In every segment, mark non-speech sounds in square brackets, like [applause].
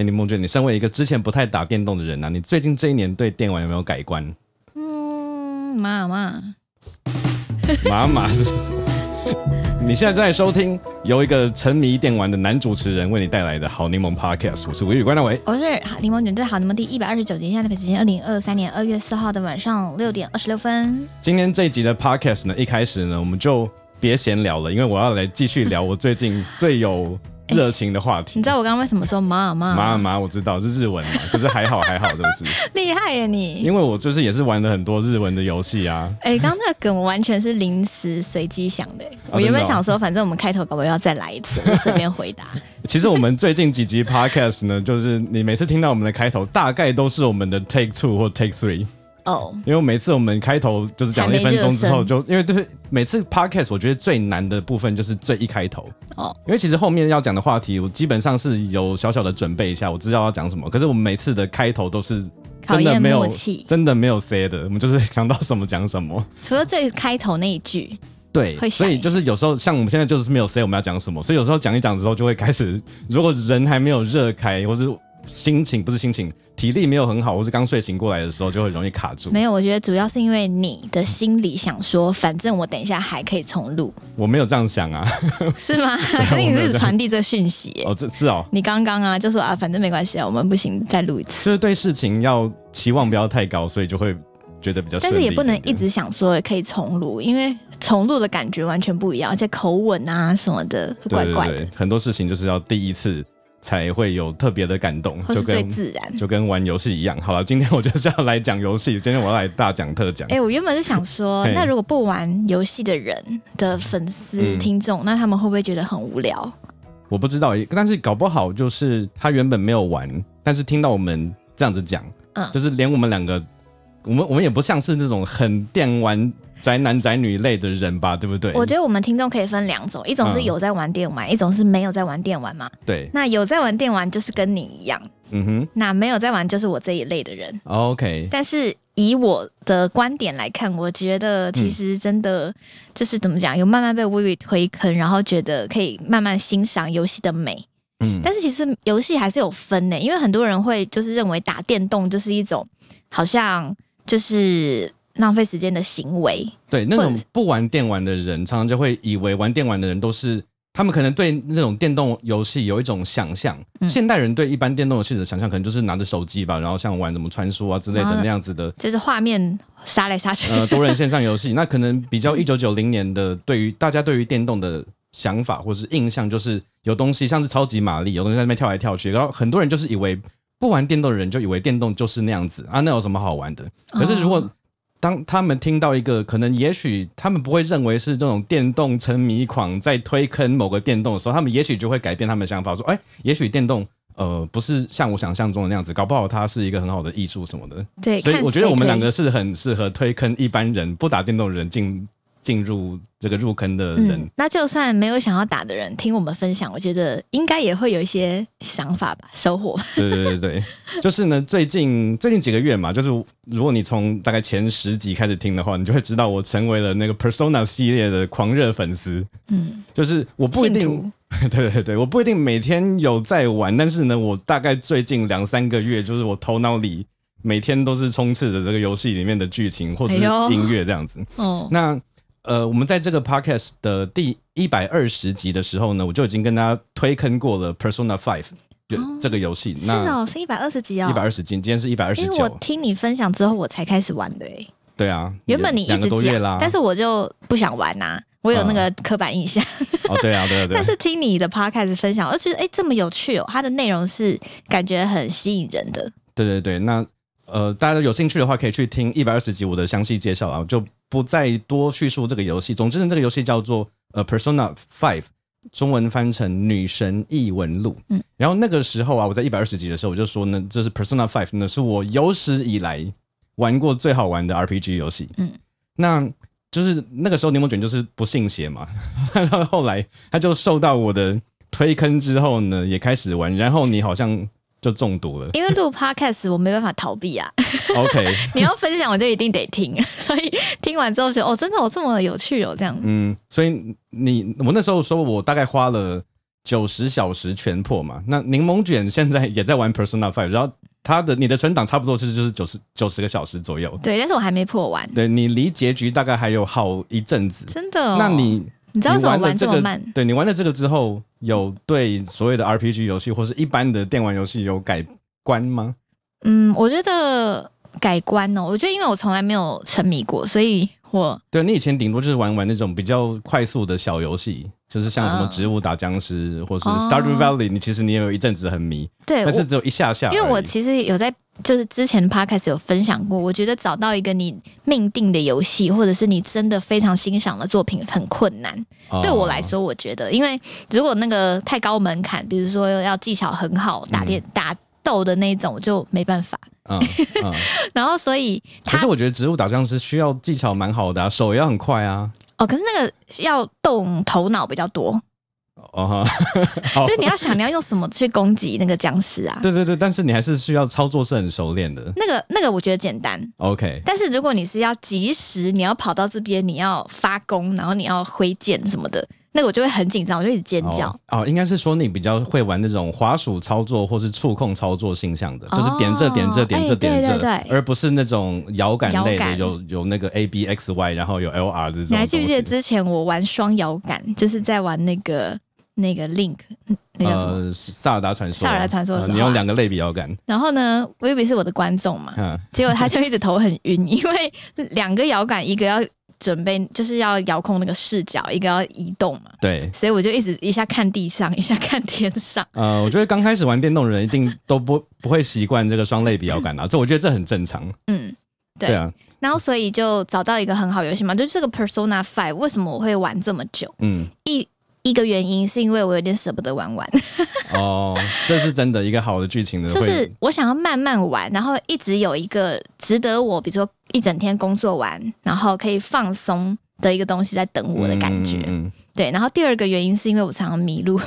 哎，柠檬卷，你身为一个之前不太打电动的人啊，你最近这一年对电玩有没有改观？嗯，妈妈，妈妈是什么？[laughs] 你现在正在收听由一个沉迷电玩的男主持人为你带来的好柠檬 Podcast，我是维宇关大伟。我是柠檬卷最好柠檬第一百二十九集，现在的时间二零二三年二月四号的晚上六点二十六分。今天这一集的 Podcast 呢，一开始呢，我们就别闲聊了，因为我要来继续聊我最近 [laughs] 最有 [laughs] 热情的话题。你知道我刚刚为什么说妈妈？妈妈，我知道是日文嘛，[laughs] 就是还好还好，是不是？厉害呀你！因为我就是也是玩了很多日文的游戏啊。哎，刚刚那个梗我完全是临时随机想的。我原本想说，反正我们开头搞不好要再来一次，我随便回答。[laughs] 其实我们最近几集 Podcast 呢，就是你每次听到我们的开头，大概都是我们的 Take Two 或 Take Three。哦，因为每次我们开头就是讲了一分钟之后，就因为就是每次 podcast 我觉得最难的部分就是最一开头。哦，因为其实后面要讲的话题我基本上是有小小的准备一下，我知道要讲什么，可是我们每次的开头都是真的没有真的没有 say 的，我们就是想到什么讲什么，除了最开头那一句，对，所以就是有时候像我们现在就是没有 say 我们要讲什么，所以有时候讲一讲之后就会开始，如果人还没有热开，或是。心情不是心情，体力没有很好，或是刚睡醒过来的时候就很容易卡住。没有，我觉得主要是因为你的心里想说，反正我等一下还可以重录。我没有这样想啊，[laughs] 是吗？[laughs] 可是你是传递这讯息哦，这是哦。你刚刚啊就说啊，反正没关系啊，我们不行，再录一次。就是对事情要期望不要太高，所以就会觉得比较。但是也不能一直想说可以重录，因为重录的感觉完全不一样，而且口吻啊什么的怪怪的。很多事情就是要第一次。才会有特别的感动，就跟自然，就跟玩游戏一样。好了，今天我就是要来讲游戏。今天我要来大讲特讲。哎，我原本是想说，[laughs] 那如果不玩游戏的人的粉丝听众，那他们会不会觉得很无聊？我不知道，但是搞不好就是他原本没有玩，但是听到我们这样子讲，嗯，就是连我们两个，我们我们也不像是那种很电玩。宅男宅女类的人吧，对不对？我觉得我们听众可以分两种，一种是有在玩电玩，一种是没有在玩电玩嘛。对。那有在玩电玩就是跟你一样，嗯哼。那没有在玩就是我这一类的人。OK。但是以我的观点来看，我觉得其实真的就是怎么讲，有慢慢被微微推坑，然后觉得可以慢慢欣赏游戏的美。嗯。但是其实游戏还是有分呢，因为很多人会就是认为打电动就是一种好像就是。浪费时间的行为，对那种不玩电玩的人，常常就会以为玩电玩的人都是他们可能对那种电动游戏有一种想象。现代人对一般电动游戏的想象，可能就是拿着手机吧，然后像玩什么传说啊之类的那样子的，就是画面杀来杀去。呃，多人线上游戏，[laughs] 那可能比较一九九零年的对于大家对于电动的想法或是印象，就是有东西像是超级玛丽，有东西在那边跳来跳去，然后很多人就是以为不玩电动的人就以为电动就是那样子啊，那有什么好玩的？可是如果当他们听到一个可能，也许他们不会认为是这种电动沉迷狂在推坑某个电动的时候，他们也许就会改变他们的想法，说：“哎，也许电动呃不是像我想象中的那样子，搞不好它是一个很好的艺术什么的。”对，所以我觉得我们两个是很适合推坑一般人不打电动的人进。进入这个入坑的人，那就算没有想要打的人听我们分享，我觉得应该也会有一些想法吧，收获。[laughs] 对对对对，就是呢，最近最近几个月嘛，就是如果你从大概前十集开始听的话，你就会知道我成为了那个 Persona 系列的狂热粉丝。嗯，就是我不一定，[laughs] 对对对，我不一定每天有在玩，但是呢，我大概最近两三个月，就是我头脑里每天都是充斥着这个游戏里面的剧情或者是音乐这样子。哦，那。呃，我们在这个 podcast 的第一百二十集的时候呢，我就已经跟大家推坑过了 Persona Five 就这个游戏。是哦，是一百二十集哦，一百二十集，今天是一百二十九。因为我听你分享之后，我才开始玩的哎。对啊，原本你一直讲，但是我就不想玩呐，我有那个刻板印象。哦，对啊，对啊，对。但是听你的 podcast 分享，我就觉得哎，这么有趣哦，它的内容是感觉很吸引人的。对对对，那呃，大家有兴趣的话，可以去听一百二十集我的详细介绍啊，就。不再多叙述这个游戏。总之呢，这个游戏叫做呃《Persona Five》，中文翻成《女神异闻录》。嗯，然后那个时候啊，我在一百二十集的时候，我就说呢，这是《Persona Five》呢，是我有史以来玩过最好玩的 RPG 游戏。嗯，那就是那个时候柠檬卷就是不信邪嘛，[laughs] 后来他就受到我的推坑之后呢，也开始玩。然后你好像。就中毒了，因为录 podcast 我没办法逃避啊。OK，[laughs] 你要分享我就一定得听，[laughs] 所以听完之后就哦，真的我这么有趣哦，这样。嗯，所以你我那时候说我大概花了九十小时全破嘛。那柠檬卷现在也在玩 Persona Five，然后它的你的存档差不多是就是九十九十个小时左右。对，但是我还没破完。对你离结局大概还有好一阵子。真的？那你你知道怎么玩这么慢？对你玩了这个之后，有对所谓的 RPG 游戏或是一般的电玩游戏有改观吗？嗯，我觉得改观哦。我觉得因为我从来没有沉迷过，所以我对你以前顶多就是玩玩那种比较快速的小游戏。就是像什么植物打僵尸，或是 Stardew Valley，你其实你也有一阵子很迷，对，但是只有一下下。因为我其实有在就是之前 Podcast 有分享过，我觉得找到一个你命定的游戏，或者是你真的非常欣赏的作品很困难。对我来说，我觉得，因为如果那个太高门槛，比如说要技巧很好、打电打斗的那种，就没办法。嗯，[laughs] 然后所以，可是我觉得植物打僵尸需要技巧蛮好的，手也要很快啊。哦，可是那个要动头脑比较多，哦，[laughs] 就是你要想你要用什么去攻击那个僵尸啊？对对对，但是你还是需要操作是很熟练的。那个那个我觉得简单，OK。但是如果你是要及时，你要跑到这边，你要发功，然后你要挥剑什么的。那个我就会很紧张，我就一直尖叫。哦，应该是说你比较会玩那种滑鼠操作或是触控操作性向的，就是点这点这点这点这，而不是那种摇杆类的，有有那个 A B X Y，然后有 L R 这种。你还记不记得之前我玩双摇杆，就是在玩那个那个 Link，那叫什么？萨尔达传说。萨尔达传说。你用两个类比摇杆。然后呢，威比是我的观众嘛，嗯 [laughs] 结果他就一直头很晕，因为两个摇杆，一个要。准备就是要遥控那个视角，一个要移动嘛。对，所以我就一直一下看地上，一下看天上。呃，我觉得刚开始玩电动的人一定都不不会习惯这个双类比遥感啊，这我觉得这很正常。嗯，对啊。然后所以就找到一个很好游戏嘛，就是这个 Persona Five，为什么我会玩这么久？嗯，一。一个原因是因为我有点舍不得玩完 [laughs] 哦，这是真的一个好的剧情的，就是我想要慢慢玩，然后一直有一个值得我，比如说一整天工作完，然后可以放松的一个东西在等我的感觉。对，然后第二个原因是因为我常常迷路。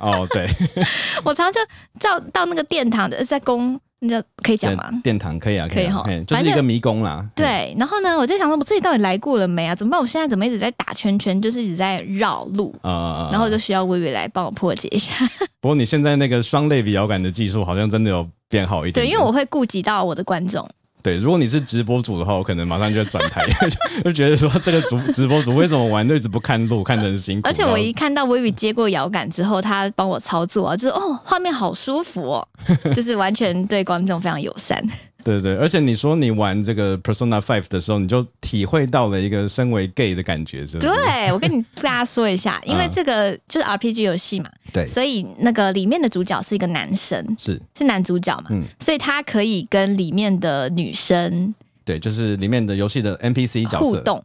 哦，对，[laughs] 我常常就到到那个殿堂的在攻。那可以讲吗？殿堂可以啊，可以哈，就是一个迷宫啦。对，然后呢，我在想说，我自己到底来过了没啊？怎么办？我现在怎么一直在打圈圈，就是一直在绕路啊？然后我就需要微微来帮我破解一下。不过你现在那个双类比遥感的技术好像真的有变好一点。对，因为我会顾及到我的观众。对，如果你是直播主的话，我可能马上就要转台，[laughs] 就觉得说这个主直播主为什么玩都一直不看路，看得很辛苦。而且我一看到微微接过摇杆之后，他帮我操作啊，就是哦，画面好舒服哦，就是完全对观众非常友善。对对，而且你说你玩这个 Persona Five 的时候，你就体会到了一个身为 gay 的感觉，是不是？对，我跟你大家说一下，因为这个就是 RPG 游戏嘛，对，所以那个里面的主角是一个男生，是是男主角嘛，嗯，所以他可以跟里面的女生，对，就是里面的游戏的 NPC 角色互动。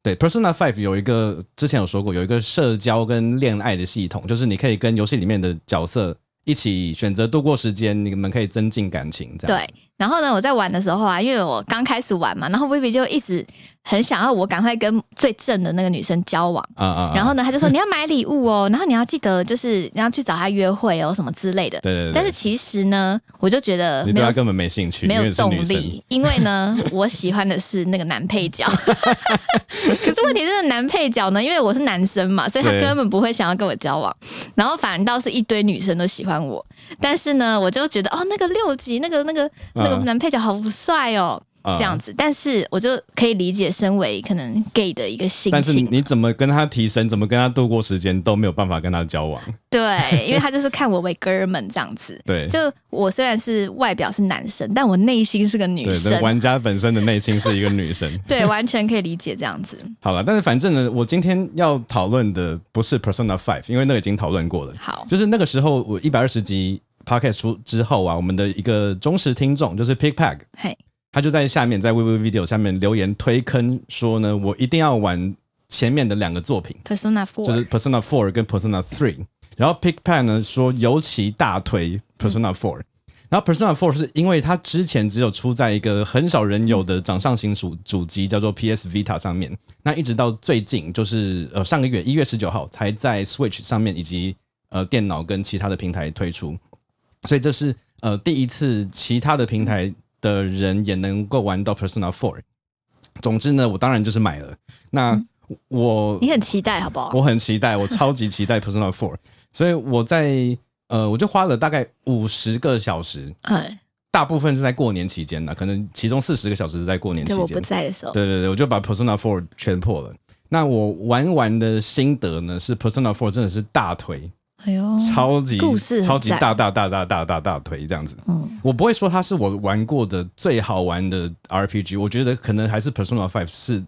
对，Persona Five 有一个之前有说过，有一个社交跟恋爱的系统，就是你可以跟游戏里面的角色一起选择度过时间，你们可以增进感情，这样。对。然后呢，我在玩的时候啊，因为我刚开始玩嘛，然后 Vivi 就一直很想要我赶快跟最正的那个女生交往啊啊！然后呢，他就说你要买礼物哦，然后你要记得就是你要去找她约会哦，什么之类的。对对对。但是其实呢，我就觉得你对他根本没兴趣，没有动力，因为呢，[laughs] 我喜欢的是那个男配角。[laughs] 可是问题是男配角呢，因为我是男生嘛，所以他根本不会想要跟我交往，然后反倒是一堆女生都喜欢我。但是呢，我就觉得哦，那个六级那个那个那个男配角好帅哦，这样子。但是我就可以理解，身为可能 gay 的一个心情。但是你怎么跟他提升，怎么跟他度过时间，都没有办法跟他交往。对，因为他就是看我为哥们这样子。对，[laughs] 就我虽然是外表是男生，但我内心是个女生。玩家本身的内心是一个女生。[laughs] 对，完全可以理解这样子。好了，但是反正呢，我今天要讨论的不是 Persona Five，因为那个已经讨论过了。好，就是那个时候我一百二十集。Podcast 出之后啊，我们的一个忠实听众就是 Pickpack，嘿，他就在下面在 VV Video 下面留言推坑说呢，我一定要玩前面的两个作品，Persona Four，就是 Persona Four 跟 Persona Three。然后 Pickpack 呢说尤其大推 Persona Four，然后 Persona Four 是因为它之前只有出在一个很少人有的掌上型主主机叫做 PS Vita 上面，那一直到最近就是呃上个月一月十九号才在 Switch 上面以及呃电脑跟其他的平台推出。所以这是呃第一次，其他的平台的人也能够玩到 Persona Four。总之呢，我当然就是买了。那我你很期待好不好？我很期待，我超级期待 Persona Four。所以我在呃，我就花了大概五十个小时，哎，大部分是在过年期间呢，可能其中四十个小时是在过年期间。我不在的时候。对对对，我就把 Persona Four 全破了。那我玩完的心得呢，是 Persona Four 真的是大推。哎呦，超级故事，超级大大大大大大大腿这样子。嗯，我不会说它是我玩过的最好玩的 RPG，我觉得可能还是 Persona Five 是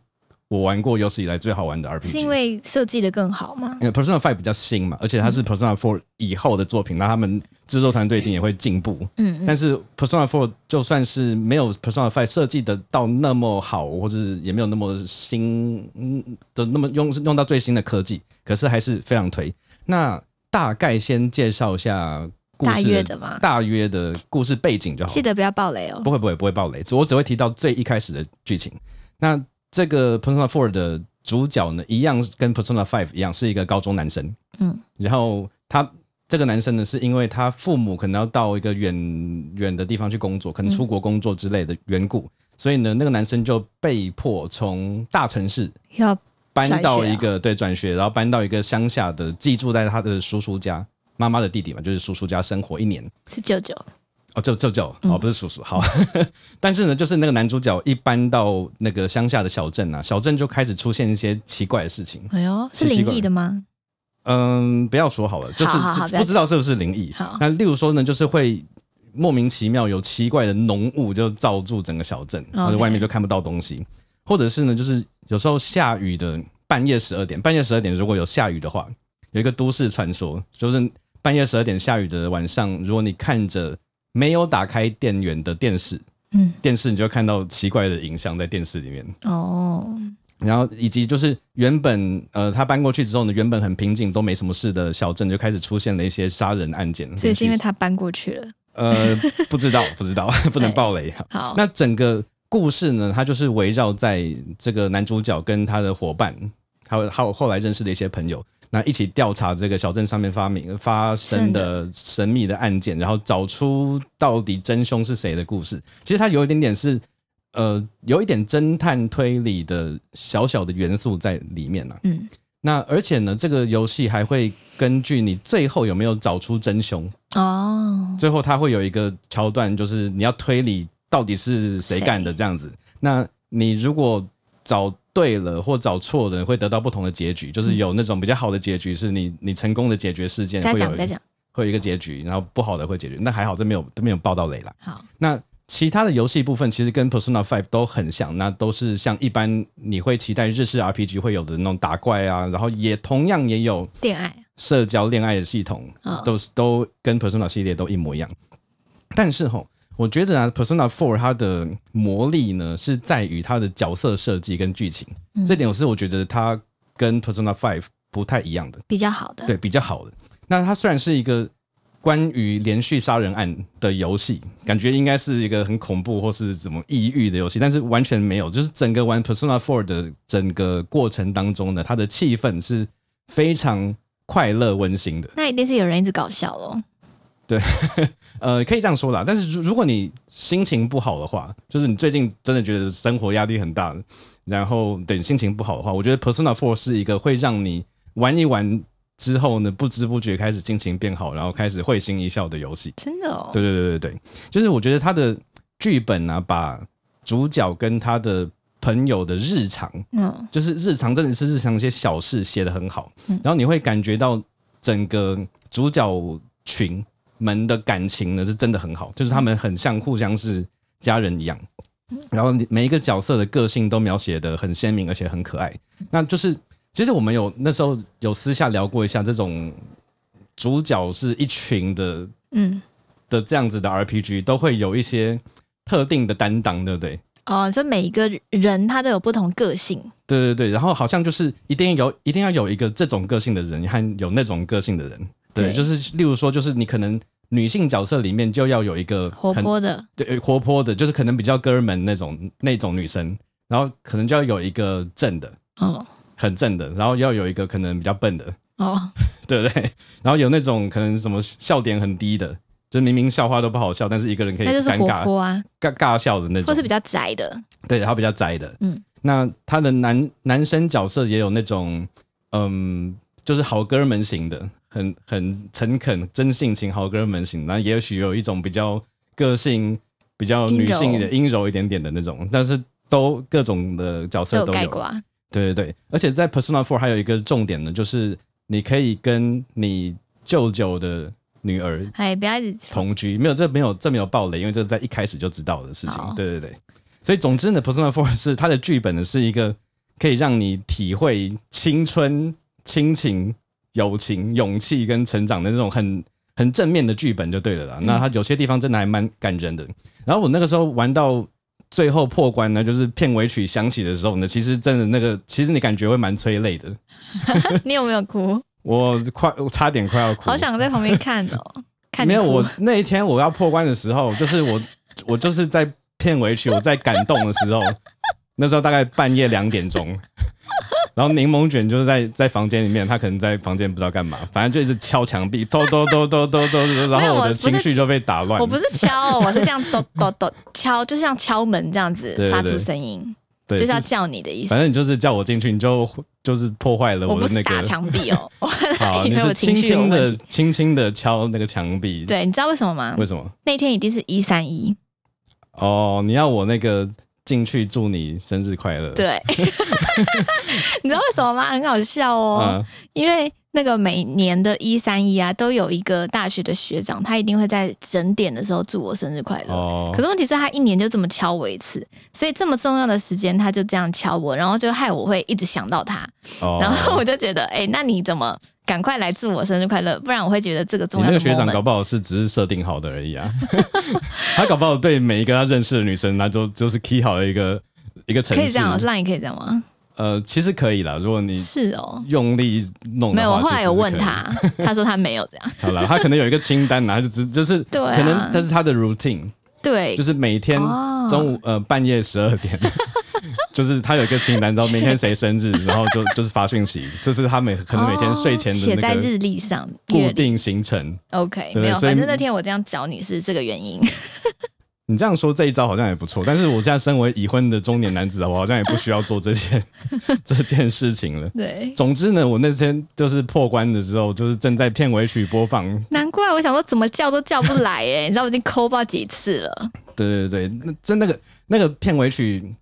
我玩过有史以来最好玩的 RPG。是因为设计的更好吗？因为 Persona Five 比较新嘛，而且它是 Persona Four 以后的作品，那他们制作团队一定也会进步。嗯，但是 Persona Four 就算是没有 Persona Five 设计的到那么好，或者也没有那么新的那么用用到最新的科技，可是还是非常推。那大概先介绍一下大约的嘛？大约的故事背景就好。记得不要爆雷哦。不会不会不会爆雷，我只会提到最一开始的剧情。那这个 Persona Four 的主角呢，一样跟 Persona Five 一样，是一个高中男生。嗯。然后他这个男生呢，是因为他父母可能要到一个远远的地方去工作，可能出国工作之类的缘故，所以呢，那个男生就被迫从大城市要。搬到一个对转学，然后搬到一个乡下的，寄住在他的叔叔家，妈妈的弟弟嘛，就是叔叔家生活一年。是舅舅哦，舅舅舅哦，不是叔叔。好，[laughs] 但是呢，就是那个男主角一搬到那个乡下的小镇啊，小镇就开始出现一些奇怪的事情。哎呦，是灵异的吗？嗯，不要说好了，就是不知道是不是灵异。那例如说呢，就是会莫名其妙有奇怪的浓雾就罩住整个小镇，或者外面就看不到东西，或者是呢，就是。有时候下雨的半夜十二点，半夜十二点如果有下雨的话，有一个都市传说，就是半夜十二点下雨的晚上，如果你看着没有打开电源的电视，嗯，电视你就看到奇怪的影像在电视里面哦。然后以及就是原本呃他搬过去之后呢，原本很平静都没什么事的小镇就开始出现了一些杀人案件。所以是因为他搬过去了？呃，不知道，不知道，[laughs] 不能 [laughs] 爆雷。好，那整个。故事呢，它就是围绕在这个男主角跟他的伙伴，还有还有后来认识的一些朋友，那一起调查这个小镇上面发明发生的神秘的案件，然后找出到底真凶是谁的故事。其实它有一点点是，呃，有一点侦探推理的小小的元素在里面呢。嗯，那而且呢，这个游戏还会根据你最后有没有找出真凶哦，最后它会有一个桥段，就是你要推理。到底是谁干的这样子？那你如果找对了或找错了，会得到不同的结局。就是有那种比较好的结局，是你你成功的解决事件，会有会有一个结局，然后不好的会解决。那还好，这没有都没有爆到雷了。好，那其他的游戏部分其实跟 Persona Five 都很像，那都是像一般你会期待日式 RPG 会有的那种打怪啊，然后也同样也有恋爱、社交、恋爱的系统，都是都跟 Persona 系列都一模一样。但是吼。我觉得啊，Persona Four 它的魔力呢，是在于它的角色设计跟剧情，这点我是我觉得它跟 Persona Five 不太一样的，比较好的，对，比较好的。那它虽然是一个关于连续杀人案的游戏，感觉应该是一个很恐怖或是怎么抑郁的游戏，但是完全没有，就是整个玩 Persona Four 的整个过程当中呢，它的气氛是非常快乐温馨的。那一定是有人一直搞笑喽。对，[laughs] 呃，可以这样说啦。但是如如果你心情不好的话，就是你最近真的觉得生活压力很大，然后对心情不好的话，我觉得 Persona Four 是一个会让你玩一玩之后呢，不知不觉开始心情变好，然后开始会心一笑的游戏。真的？哦？对对对对对，就是我觉得他的剧本啊，把主角跟他的朋友的日常，嗯，就是日常真的是日常一些小事写的很好，然后你会感觉到整个主角群。们的感情呢是真的很好，就是他们很像互相是家人一样，然后每一个角色的个性都描写的很鲜明，而且很可爱。那就是其实我们有那时候有私下聊过一下，这种主角是一群的，嗯的这样子的 RPG 都会有一些特定的担当，对不对？哦，就每一个人他都有不同个性，对对对，然后好像就是一定有一定要有一个这种个性的人和有那种个性的人。对，就是例如说，就是你可能女性角色里面就要有一个活泼的，对，活泼的，就是可能比较哥们那种那种女生，然后可能就要有一个正的，哦，很正的，然后要有一个可能比较笨的，哦，[laughs] 对不对？然后有那种可能什么笑点很低的，就明明笑话都不好笑，但是一个人可以尴尬啊，尬尬笑的那种，或是比较宅的，对，他比较宅的，嗯，那他的男男生角色也有那种，嗯。就是好哥们型的，很很诚恳、真性情、好哥们型，那也许有一种比较个性、比较女性的阴柔一点点的那种，但是都各种的角色都有。对对对，而且在 Persona Four 还有一个重点呢，就是你可以跟你舅舅的女儿哎，不要同居，没有这没有这没有暴雷，因为这是在一开始就知道的事情。对对对，所以总之呢，Persona Four 是它的剧本呢是一个可以让你体会青春、亲情、友情、勇气跟成长的那种很很正面的剧本就对了啦。那它有些地方真的还蛮感人的。然后我那个时候玩到。最后破关呢，就是片尾曲响起的时候呢，其实真的那个，其实你感觉会蛮催泪的。[laughs] 你有没有哭？我快，我差点快要哭。好想在旁边看哦。[laughs] 看没有，我那一天我要破关的时候，就是我，我就是在片尾曲我在感动的时候，那时候大概半夜两点钟。然后柠檬卷就是在在房间里面，他可能在房间不知道干嘛，反正就一直敲墙壁，咚咚咚咚咚咚，然后我的情绪就被打乱。我不是敲，我是这样咚咚咚敲，就像敲门这样子发出声音，就是要叫你的意思。反正你就是叫我进去，你就就是破坏了我的那个打墙壁哦。[laughs] 好，你是轻轻的轻轻的敲那个墙壁。对，你知道为什么吗？为什么？那天一定是一三一。哦，你要我那个。进去祝你生日快乐。对，[laughs] 你知道为什么吗？很好笑哦，因为那个每年的一三一啊，都有一个大学的学长，他一定会在整点的时候祝我生日快乐。哦，可是问题是，他一年就这么敲我一次，所以这么重要的时间，他就这样敲我，然后就害我会一直想到他。哦，然后我就觉得，哎，那你怎么？赶快来祝我生日快乐，不然我会觉得这个重要。那个学长搞不好是只是设定好的而已啊，[laughs] 他搞不好对每一个他认识的女生，那就就是 key 好的一个一个城市。可以这样，line 可以这样吗？呃，其实可以啦，如果你是哦，用力弄没有。我后来有问他，他说他没有这样。好了，他可能有一个清单，然后就只就是 [laughs] 对，可能这是他的 routine，对，就是每天中午呃半夜十二点。[laughs] 就是他有一个清单，然后明天谁生日，然后就就是发讯息，这是他每可能每天睡前的写在日历上固定行程。OK，没有，反正那天我这样找你是这个原因。[laughs] 你这样说这一招好像也不错，但是我现在身为已婚的中年男子，我好像也不需要做这件 [laughs] 这件事情了。对，总之呢，我那天就是破关的时候，就是正在片尾曲播放。难怪我想说怎么叫都叫不来哎，你知道我已经抠爆几次了。对对对，那真那个那个片尾曲。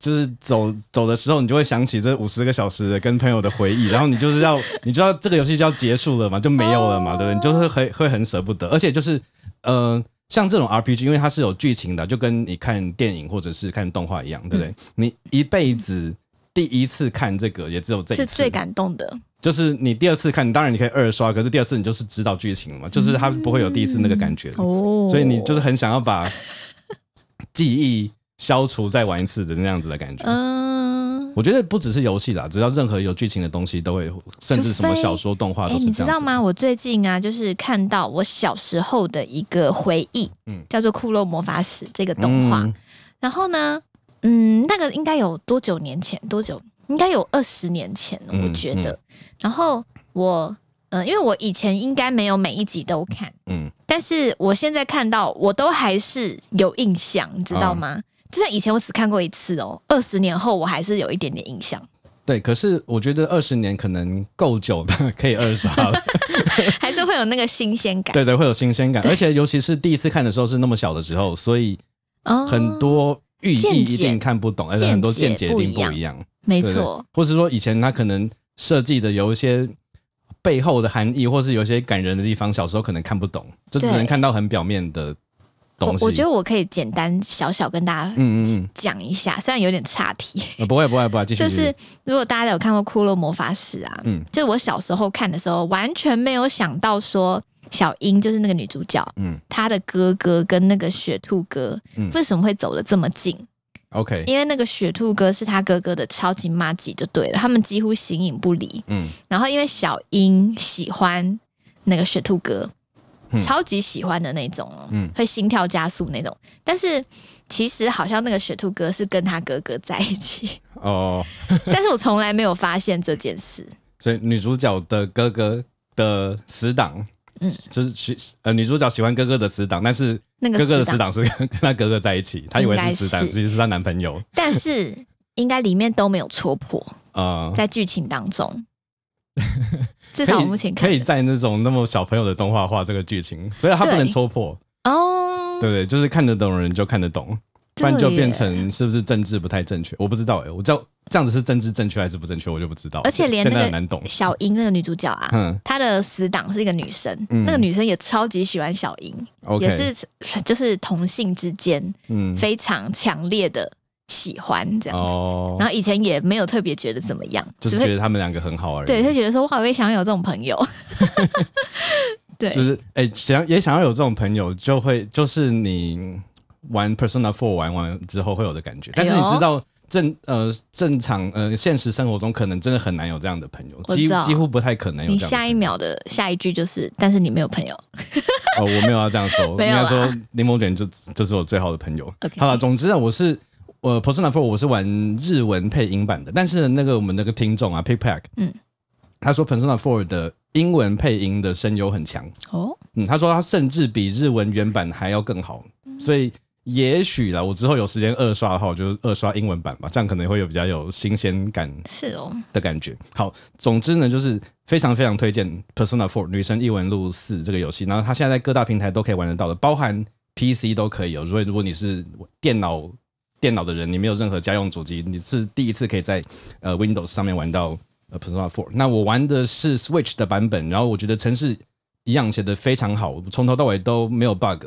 就是走走的时候，你就会想起这五十个小时的跟朋友的回忆，然后你就是要，你知道这个游戏就要结束了嘛，就没有了嘛，对不对？你就是会会很舍不得，而且就是，呃，像这种 RPG，因为它是有剧情的，就跟你看电影或者是看动画一样，对不对？你一辈子第一次看这个，也只有这一次是最感动的。就是你第二次看，当然你可以二刷，可是第二次你就是知道剧情了嘛，就是它不会有第一次那个感觉哦，所以你就是很想要把记忆。消除再玩一次的那样子的感觉。嗯，我觉得不只是游戏啦，只要任何有剧情的东西都会，甚至什么小说、动画都是这样。你知道吗？我最近啊，就是看到我小时候的一个回忆，嗯，叫做《骷髅魔法使》这个动画。然后呢，嗯，那个应该有多久年前？多久？应该有二十年前了，我觉得。然后我，嗯，因为我以前应该没有每一集都看，嗯，但是我现在看到，我都还是有印象，你知道吗？就像以前我只看过一次哦，二十年后我还是有一点点印象。对，可是我觉得二十年可能够久的，可以二刷了，[laughs] 还是会有那个新鲜感。对对，会有新鲜感，而且尤其是第一次看的时候是那么小的时候，所以很多寓意一定看不懂，而且很多见解一定不一样。没错，或是说以前他可能设计的有一些背后的含义，或是有一些感人的地方，小时候可能看不懂，就只能看到很表面的。我我觉得我可以简单小小跟大家嗯嗯讲一下，虽然有点差题，不会不会不会，[laughs] 继续。就是如果大家有看过《骷髅魔法使》啊，嗯，就我小时候看的时候，完全没有想到说小樱就是那个女主角，嗯，她的哥哥跟那个雪兔哥嗯。为什么会走的这么近？OK，因为那个雪兔哥是他哥哥的超级妈吉就对了，他们几乎形影不离，嗯，然后因为小樱喜欢那个雪兔哥。超级喜欢的那种嗯，会心跳加速那种。但是其实好像那个雪兔哥是跟他哥哥在一起哦，[laughs] 但是我从来没有发现这件事。所以女主角的哥哥的死党，嗯，就是喜呃女主角喜欢哥哥的死党，但是那个哥哥的死党是跟跟他哥哥在一起，他以为是死党，其实是他男朋友。但是应该里面都没有戳破啊，在剧情当中。[laughs] 至少目前可以在那种那么小朋友的动画画这个剧情，所以他不能戳破。哦。对对，就是看得懂的人就看得懂。不然就变成是不是政治不太正确？我不知道哎，我道这样子是政治正确还是不正确，我就不知道。而且连那个小樱那个女主角啊，嗯。她的死党是一个女生，那个女生也超级喜欢小樱，也是 [laughs] 就是同性之间非常强烈的喜欢这样子。然后以前也没有特别觉得怎么样，就是觉得他们两个很好而已。对，他觉得说哇我好也想要有这种朋友。[laughs] 对，就是哎，想也想要有这种朋友，就会就是你。玩 Persona Four 玩完之后会有的感觉，但是你知道正呃正常呃现实生活中可能真的很难有这样的朋友，几几乎不太可能有。你下一秒的下一句就是，但是你没有朋友。哦，我没有要这样说，[laughs] 应该说柠檬卷就就是我最好的朋友。好了，总之啊，我是我 Persona Four 我是玩日文配音版的，但是那个我们那个听众啊，Pickpack，嗯，他说 Persona Four 的英文配音的声优很强哦，嗯，他说他甚至比日文原版还要更好，所以。也许啦，我之后有时间二刷的话，我就二刷英文版吧，这样可能会有比较有新鲜感，是哦的感觉。好，总之呢，就是非常非常推荐《Persona Four 女生异闻录四》这个游戏，然后它现在在各大平台都可以玩得到的，包含 PC 都可以有。所以如果你是电脑电脑的人，你没有任何家用主机，你是第一次可以在呃 Windows 上面玩到呃 Persona Four。那我玩的是 Switch 的版本，然后我觉得城市一样写的非常好，从头到尾都没有 bug。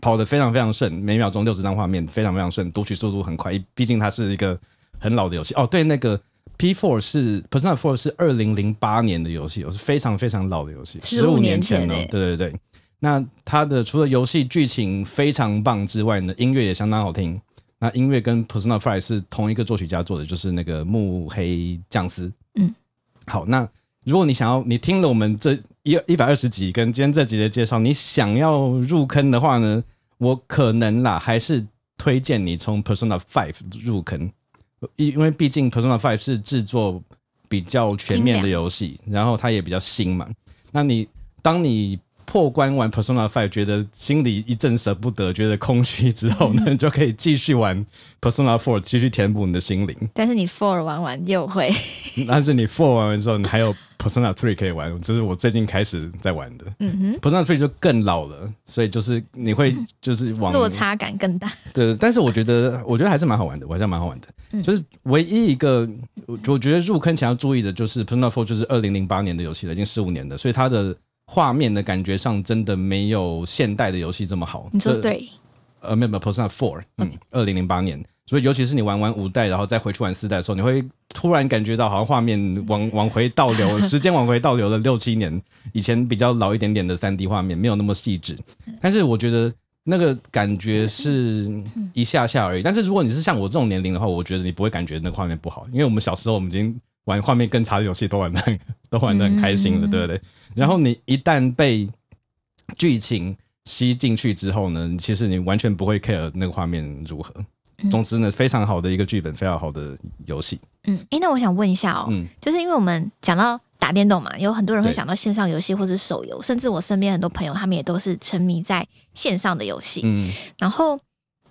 跑得非常非常顺，每秒钟六十张画面，非常非常顺，读取速度很快。毕竟它是一个很老的游戏哦。对，那个 P Four 是 Persona Four 是二零零八年的游戏，是非常非常老的游戏，十五年前了。对对对。那它的除了游戏剧情非常棒之外呢，音乐也相当好听。那音乐跟 Persona Five 是同一个作曲家做的，就是那个木黑将司。嗯。好，那如果你想要，你听了我们这。一一百二十集跟今天这集的介绍，你想要入坑的话呢，我可能啦，还是推荐你从 Persona Five 入坑，因因为毕竟 Persona Five 是制作比较全面的游戏，然后它也比较新嘛。那你当你破关完 Persona Five，觉得心里一阵舍不得，觉得空虚之后呢，就可以继续玩 Persona Four，继续填补你的心灵。但是你 Four 玩完又会，但是你 Four 玩完之后，你还有 Persona Three 可以玩，这是我最近开始在玩的。嗯哼，Persona Three 就更老了，所以就是你会 [laughs] 就是往落差感更大。对，但是我觉得我觉得还是蛮好玩的，我还是蛮好玩的。就是唯一一个我我觉得入坑前要注意的就是 Persona Four，就是二零零八年的游戏了，已经十五年了，所以它的。画面的感觉上真的没有现代的游戏这么好。你说对？呃，没有没有，Persona Four，嗯，二零零八年，所以尤其是你玩完五代，然后再回去玩四代的时候，你会突然感觉到好像画面往 [laughs] 往回倒流，[laughs] 时间往回倒流了六七年。以前比较老一点点的三 D 画面没有那么细致，但是我觉得那个感觉是一下下而已。但是如果你是像我这种年龄的话，我觉得你不会感觉那个画面不好，因为我们小时候我们已经玩画面更差的游戏都玩的都玩的很开心了，对不对？然后你一旦被剧情吸进去之后呢，其实你完全不会 care 那个画面如何。总之呢，非常好的一个剧本，非常好的游戏。嗯，哎，那我想问一下哦，就是因为我们讲到打电动嘛，有很多人会想到线上游戏或者手游，甚至我身边很多朋友他们也都是沉迷在线上的游戏。嗯，然后。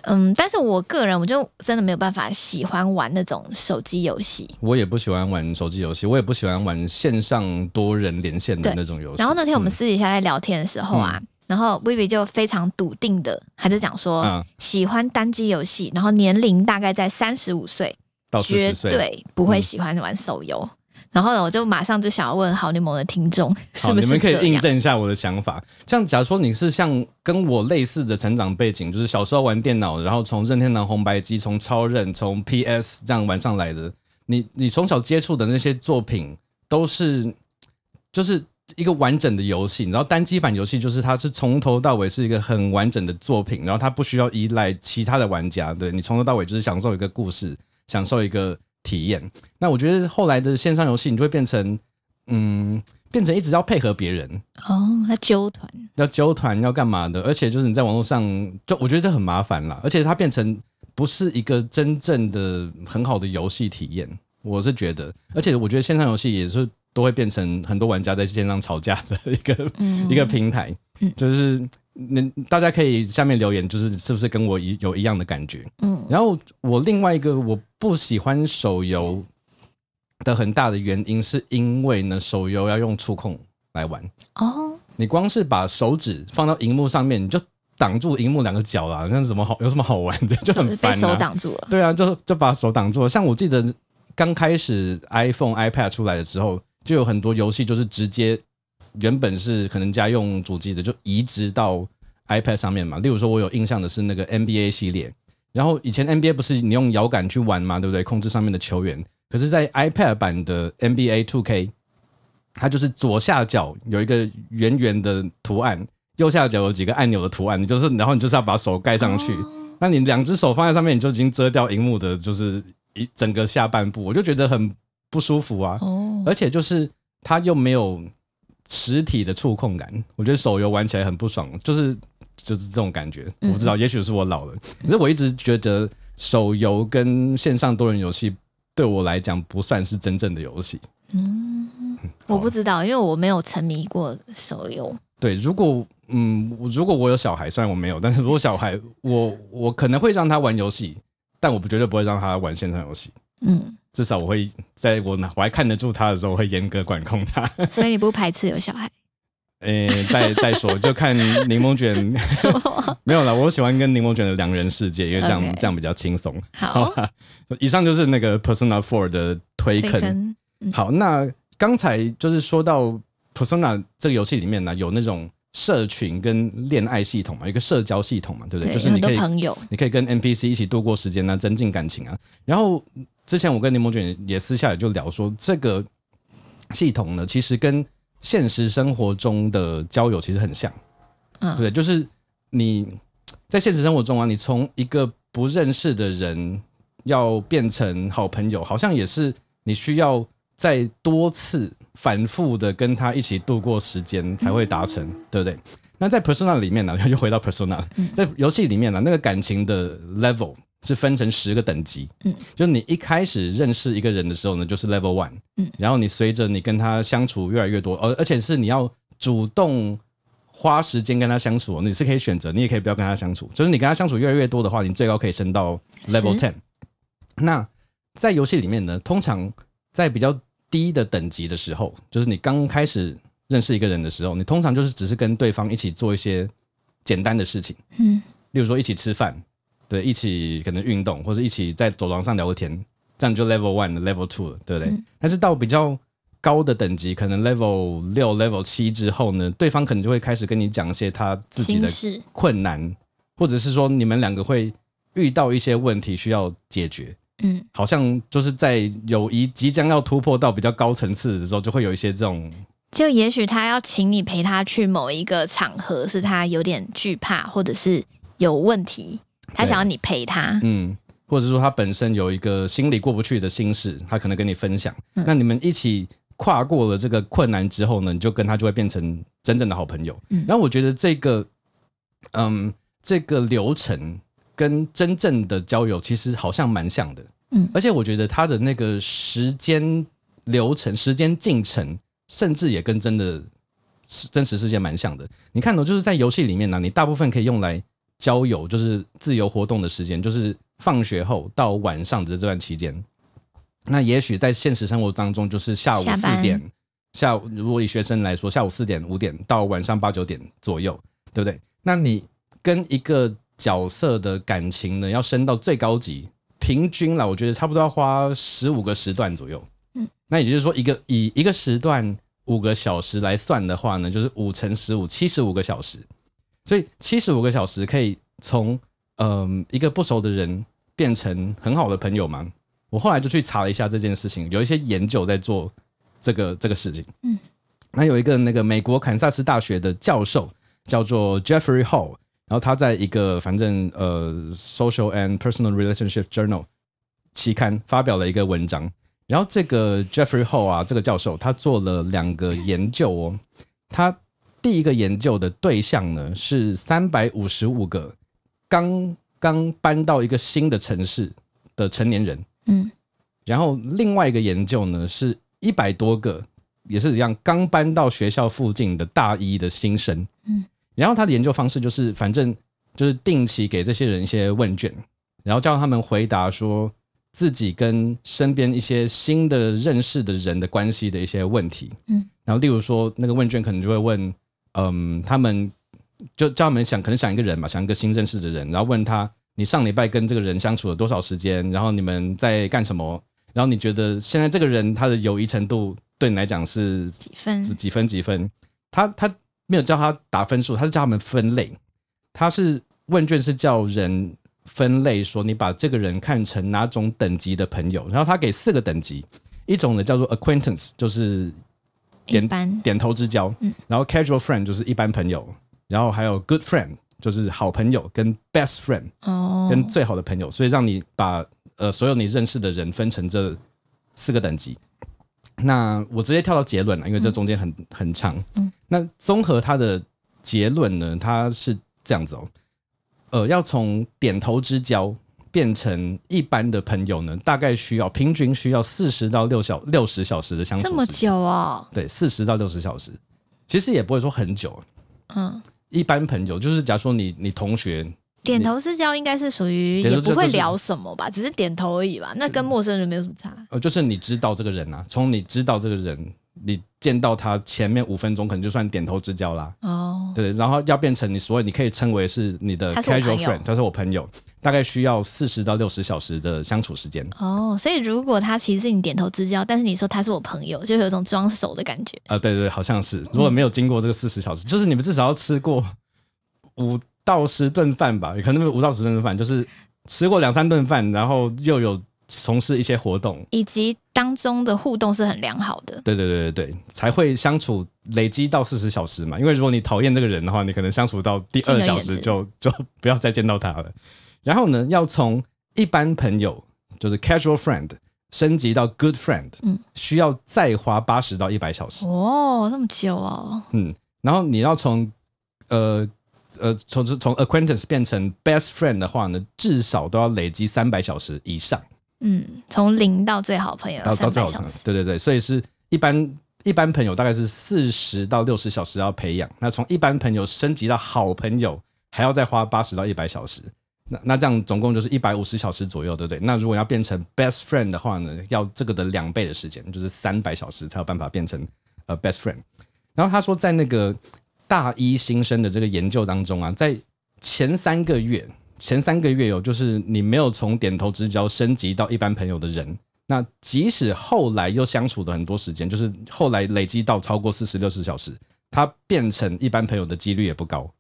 嗯，但是我个人我就真的没有办法喜欢玩那种手机游戏。我也不喜欢玩手机游戏，我也不喜欢玩线上多人连线的那种游戏。然后那天我们私底下在聊天的时候啊，然后 Vivi 就非常笃定的还在讲说，喜欢单机游戏，然后年龄大概在三十五岁到四十岁，对，不会喜欢玩手游。然后呢，我就马上就想要问好柠檬的听众，是不是，你们可以印证一下我的想法。像假如说你是像跟我类似的成长背景，就是小时候玩电脑，然后从任天堂红白机、从超任、从 PS 这样玩上来的，你你从小接触的那些作品都是就是一个完整的游戏。然后单机版游戏就是它是从头到尾是一个很完整的作品，然后它不需要依赖其他的玩家，对你从头到尾就是享受一个故事，享受一个。体验，那我觉得后来的线上游戏，你就会变成，嗯，变成一直要配合别人哦，要揪团，要揪团，要干嘛的？而且就是你在网络上，就我觉得这很麻烦啦。而且它变成不是一个真正的很好的游戏体验，我是觉得。而且我觉得线上游戏也是都会变成很多玩家在线上吵架的一个一个平台，就是。那大家可以下面留言，就是是不是跟我一有一样的感觉？嗯，然后我另外一个我不喜欢手游的很大的原因，是因为呢，手游要用触控来玩哦。你光是把手指放到荧幕上面，你就挡住荧幕两个角了，那怎么好？有什么好玩的？[laughs] 就很烦啊。手挡住了。对啊，就就把手挡住了。像我记得刚开始 iPhone、iPad 出来的时候，就有很多游戏就是直接原本是可能家用主机的，就移植到 iPad 上面嘛。例如说，我有印象的是那个 NBA 系列，然后以前 NBA 不是你用摇杆去玩嘛，对不对？控制上面的球员。可是，在 iPad 版的 NBA Two K，它就是左下角有一个圆圆的图案，右下角有几个按钮的图案，你就是，然后你就是要把手盖上去。那你两只手放在上面，你就已经遮掉荧幕的，就是一整个下半部，我就觉得很不舒服啊。哦。而且就是它又没有实体的触控感，我觉得手游玩起来很不爽，就是就是这种感觉。我不知道，也许是我老了。可是我一直觉得手游跟线上多人游戏。对我来讲，不算是真正的游戏。嗯，我不知道，因为我没有沉迷过手游。对，如果嗯，如果我有小孩，虽然我没有，但是如果小孩，我我可能会让他玩游戏，但我不绝对不会让他玩线上游戏。嗯，至少我会在我我还看得住他的时候，我会严格管控他。[laughs] 所以你不排斥有小孩？[laughs] 诶，再再说，就看柠檬卷 [laughs] 没有了。我喜欢跟柠檬卷的两人世界，因为这样这样比较轻松。好，以上就是那个 Persona Four 的推坑。好，那刚才就是说到 Persona 这个游戏里面呢，有那种社群跟恋爱系统嘛，一个社交系统嘛，对不对？就是你可以朋友，你可以跟 NPC 一起度过时间啊，增进感情啊。然后之前我跟柠檬卷也私下也就聊说，这个系统呢，其实跟现实生活中的交友其实很像，嗯，对，就是你在现实生活中啊，你从一个不认识的人要变成好朋友，好像也是你需要再多次反复的跟他一起度过时间才会达成，对不对？那在 Persona 里面呢，又回到 Persona，在游戏里面呢，那个感情的 level。是分成十个等级，嗯，就是你一开始认识一个人的时候呢，就是 level one，嗯，然后你随着你跟他相处越来越多，而而且是你要主动花时间跟他相处，你是可以选择，你也可以不要跟他相处，就是你跟他相处越来越多的话，你最高可以升到 level ten。那在游戏里面呢，通常在比较低的等级的时候，就是你刚开始认识一个人的时候，你通常就是只是跟对方一起做一些简单的事情，嗯，例如说一起吃饭。对，一起可能运动，或者一起在走廊上聊个天，这样就 level one 的 level two 了，对不对？但是到比较高的等级，可能 level 六、level 七之后呢，对方可能就会开始跟你讲一些他自己的困难，或者是说你们两个会遇到一些问题需要解决。嗯，好像就是在友谊即将要突破到比较高层次的时候，就会有一些这种，就也许他要请你陪他去某一个场合，是他有点惧怕，或者是有问题。他想要你陪他，嗯，或者说他本身有一个心里过不去的心事，他可能跟你分享。那你们一起跨过了这个困难之后呢，你就跟他就会变成真正的好朋友。嗯然后我觉得这个，嗯，这个流程跟真正的交友其实好像蛮像的，嗯，而且我觉得他的那个时间流程、时间进程，甚至也跟真的真实世界蛮像的。你看到就是在游戏里面呢，你大部分可以用来。交友就是自由活动的时间，就是放学后到晚上的这段期间。那也许在现实生活当中，就是下午四点，下午如果以学生来说，下午四点五点到晚上八九点左右，对不对？那你跟一个角色的感情呢，要升到最高级，平均了，我觉得差不多要花十五个时段左右。嗯，那也就是说，一个以一个时段五个小时来算的话呢，就是五乘十五，七十五个小时。所以七十五个小时可以从嗯一个不熟的人变成很好的朋友吗？我后来就去查了一下这件事情，有一些研究在做这个这个事情。嗯，那有一个那个美国堪萨斯大学的教授叫做 Jeffrey Hall，然后他在一个反正呃 Social and Personal Relationship Journal 期刊发表了一个文章，然后这个 Jeffrey Hall 啊，这个教授他做了两个研究哦，他。第一个研究的对象呢是三百五十五个刚刚搬到一个新的城市的成年人，嗯，然后另外一个研究呢是一百多个也是一样刚搬到学校附近的大一的新生，嗯，然后他的研究方式就是反正就是定期给这些人一些问卷，然后叫他们回答说自己跟身边一些新的认识的人的关系的一些问题。嗯，然后例如说那个问卷可能就会问，嗯，他们就叫他们想，可能想一个人嘛，想一个新认识的人，然后问他，你上礼拜跟这个人相处了多少时间？然后你们在干什么？然后你觉得现在这个人他的友谊程度对你来讲是几分？几分？几分？他他没有叫他打分数，他是叫他们分类。他是问卷是叫人。分类说，你把这个人看成哪种等级的朋友？然后他给四个等级，一种呢叫做 acquaintance，就是点点头之交，嗯，然后 casual friend 就是一般朋友，然后还有 good friend 就是好朋友，跟 best friend 哦，跟最好的朋友，所以让你把呃所有你认识的人分成这四个等级。那我直接跳到结论了，因为这中间很很长。嗯，那综合他的结论呢，他是这样子哦。呃，要从点头之交变成一般的朋友呢，大概需要平均需要四十到六小六十小时的相处这么久哦？对，四十到六十小时，其实也不会说很久。嗯，一般朋友就是假如说你你同学点头之交，应该是属于也不会聊什么吧，只是点头而已吧？那跟陌生人没有什么差。呃，就是你知道这个人啊，从你知道这个人。你见到他前面五分钟，可能就算点头之交啦。哦，对，然后要变成你所谓你可以称为是你的 casual friend，他是我朋友，大概需要四十到六十小时的相处时间。哦，所以如果他其实是你点头之交，但是你说他是我朋友，就有一种装熟的感觉。啊，对对，好像是。如果没有经过这个四十小时，就是你们至少要吃过五到十顿饭吧？可能五到十顿饭，就是吃过两三顿饭，然后又有。从事一些活动，以及当中的互动是很良好的。对对对对对，才会相处累积到四十小时嘛。因为如果你讨厌这个人的话，你可能相处到第二小时就 [laughs] 就不要再见到他了。然后呢，要从一般朋友就是 casual friend 升级到 good friend，嗯，需要再花八十到一百小时。哦，那么久哦。嗯，然后你要从呃呃从从 acquaintance 变成 best friend 的话呢，至少都要累积三百小时以上。嗯，从零到最好朋友到到最好朋友，对对对，所以是一般一般朋友大概是四十到六十小时要培养，那从一般朋友升级到好朋友还要再花八十到一百小时，那那这样总共就是一百五十小时左右，对不对？那如果要变成 best friend 的话呢，要这个的两倍的时间，就是三百小时才有办法变成呃 best friend。然后他说，在那个大一新生的这个研究当中啊，在前三个月。前三个月有，就是你没有从点头之交升级到一般朋友的人，那即使后来又相处了很多时间，就是后来累积到超过四十六十小时，他变成一般朋友的几率也不高。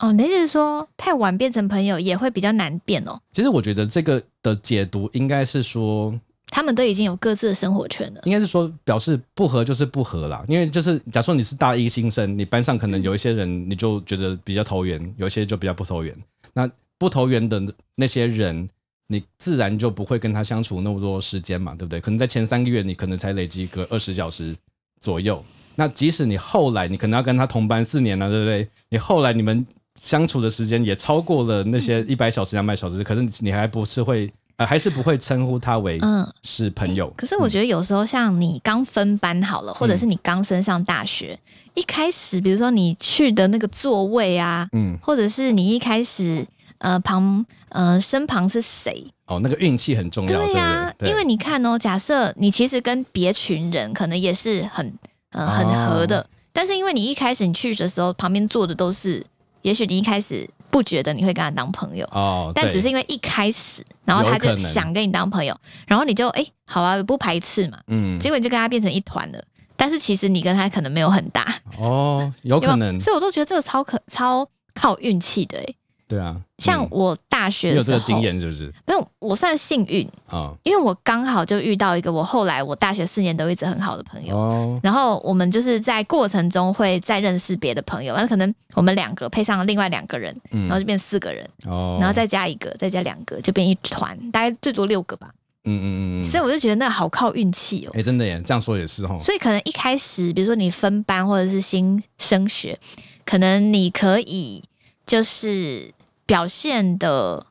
哦，你的意思是说太晚变成朋友也会比较难变哦？其实我觉得这个的解读应该是说，他们都已经有各自的生活圈了。应该是说表示不合就是不合啦，因为就是假说你是大一新生，你班上可能有一些人你就觉得比较投缘，有一些就比较不投缘，那。不投缘的那些人，你自然就不会跟他相处那么多时间嘛，对不对？可能在前三个月，你可能才累积个二十小时左右。那即使你后来，你可能要跟他同班四年了，对不对？你后来你们相处的时间也超过了那些一百小时、两百小时，可是你还不是会，呃，还是不会称呼他为嗯是朋友。可是我觉得有时候像你刚分班好了，或者是你刚升上大学，一开始，比如说你去的那个座位啊，嗯，或者是你一开始。呃，旁呃，身旁是谁？哦，那个运气很重要。对呀，因为你看哦，假设你其实跟别群人可能也是很呃很合的，但是因为你一开始你去的时候，旁边坐的都是，也许你一开始不觉得你会跟他当朋友哦，但只是因为一开始，然后他就想跟你当朋友，然后你就哎，好啊，不排斥嘛，嗯，结果你就跟他变成一团了，但是其实你跟他可能没有很大。哦，有可能，所以我都觉得这个超可超靠运气的哎。对啊，像我大学有这个经验，是不是？没有，我算幸运啊，因为我刚好就遇到一个我后来我大学四年都一直很好的朋友。哦，然后我们就是在过程中会再认识别的朋友，那可能我们两个配上另外两个人，然后就变四个人。哦，然后再加一个，再加两个，就变一团，大概最多六个吧。嗯嗯嗯。所以我就觉得那好靠运气哦。哎，真的耶，这样说也是哦。所以可能一开始，比如说你分班或者是新升学，可能你可以就是。表现的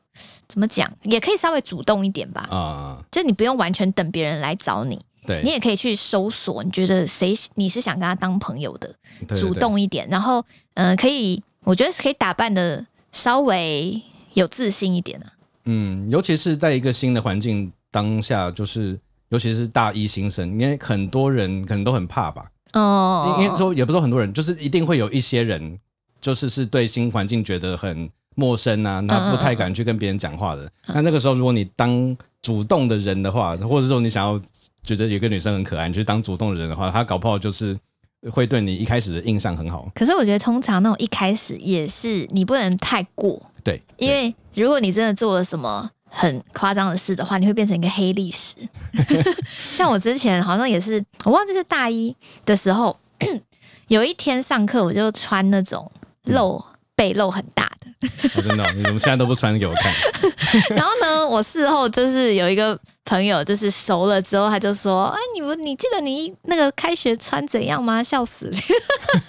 怎么讲，也可以稍微主动一点吧。啊，就你不用完全等别人来找你，对你也可以去搜索，你觉得谁你是想跟他当朋友的，主动一点。然后，嗯，可以，我觉得是可以打扮的稍微有自信一点的。嗯，尤其是在一个新的环境当下就是，尤其是大一新生，因为很多人可能都很怕吧。哦，因为说也不是说很多人，就是一定会有一些人，就是是对新环境觉得很陌生啊，那不太敢去跟别人讲话的。那那个时候，如果你当主动的人的话，或者说你想要觉得有个女生很可爱，你去当主动的人的话，她搞不好就是会对你一开始的印象很好。可是我觉得，通常那种一开始也是你不能太过，对，因为如果你真的做了什么。很夸张的事的话，你会变成一个黑历史。[laughs] 像我之前好像也是，我忘记是大一的时候，[coughs] 有一天上课我就穿那种露背露很大的。[laughs] 真的，你怎么现在都不穿给我看？[laughs] 然后呢，我事后就是有一个朋友，就是熟了之后，他就说：“哎，你们你记得你那个开学穿怎样吗？笑死！”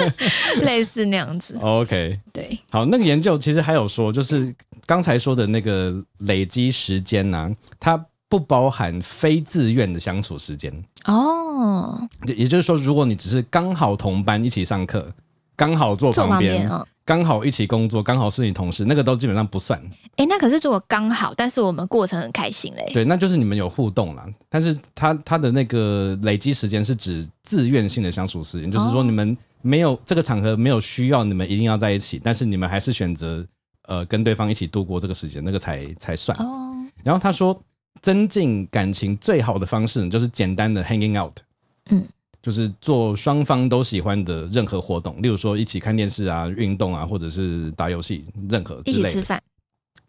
[laughs] 类似那样子。OK，对，好，那个研究其实还有说，就是。刚才说的那个累积时间呢，它不包含非自愿的相处时间哦。也就是说，如果你只是刚好同班一起上课，刚好坐旁边，刚好一起工作，刚好是你同事，那个都基本上不算。哎，那可是如果刚好，但是我们过程很开心嘞。对，那就是你们有互动了。但是他他的那个累积时间是指自愿性的相处时间，就是说你们没有这个场合没有需要你们一定要在一起，但是你们还是选择。呃，跟对方一起度过这个时间，那个才才算。哦然后他说，增进感情最好的方式就是简单的 hanging out，嗯，就是做双方都喜欢的任何活动，例如说一起看电视啊、运动啊，或者是打游戏，任何一起吃饭，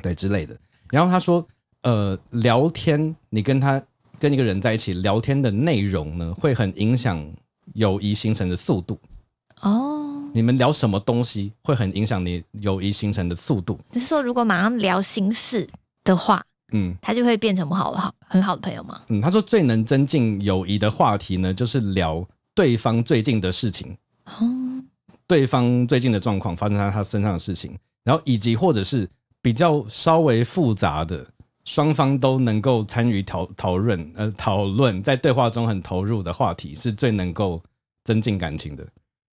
对之类的。然后他说，呃，聊天，你跟他跟一个人在一起聊天的内容呢，会很影响友谊形成的速度。哦。你们聊什么东西会很影响你友谊形成的速度？就是说，如果马上聊心事的话，嗯，他就会变成不好好很好的朋友吗？嗯，他说最能增进友谊的话题呢，就是聊对方最近的事情，哦，对方最近的状况发生在他身上的事情，然后以及或者是比较稍微复杂的，双方都能够参与讨讨论，呃，讨论在对话中很投入的话题，是最能够增进感情的。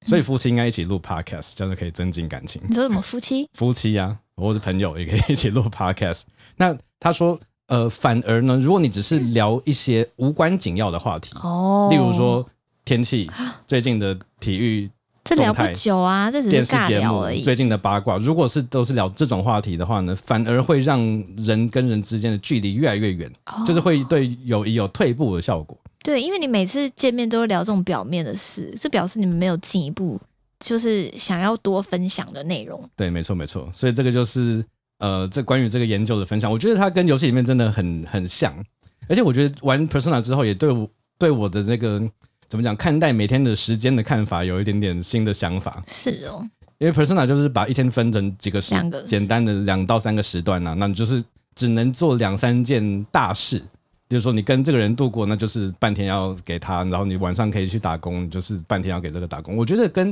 所以夫妻应该一起录 podcast，这样就可以增进感情。你说什么夫妻？夫妻呀，或者朋友也可以一起录 podcast。那他说，呃，反而呢，如果你只是聊一些无关紧要的话题，哦，例如说天气、[gasps] 最近的体育，这聊不久啊，这只是电视节目而已。最近的八卦，如果是都是聊这种话题的话呢，反而会让人跟人之间的距离越来越远，就是会对友谊有退步的效果。对，因为你每次见面都是聊这种表面的事，这表示你们没有进一步，就是想要多分享的内容。对，没错，没错。所以这个就是呃，这关于这个研究的分享，我觉得它跟游戏里面真的很很像，而且我觉得玩 Persona 之后，也对我对我的那个怎么讲，看待每天的时间的看法有一点点新的想法。是哦，因为 Persona 就是把一天分成几个时，简单的两到三个时段呐，那你就是只能做两三件大事。比如说，你跟这个人度过，那就是半天要给他，然后你晚上可以去打工，就是半天要给这个打工。我觉得跟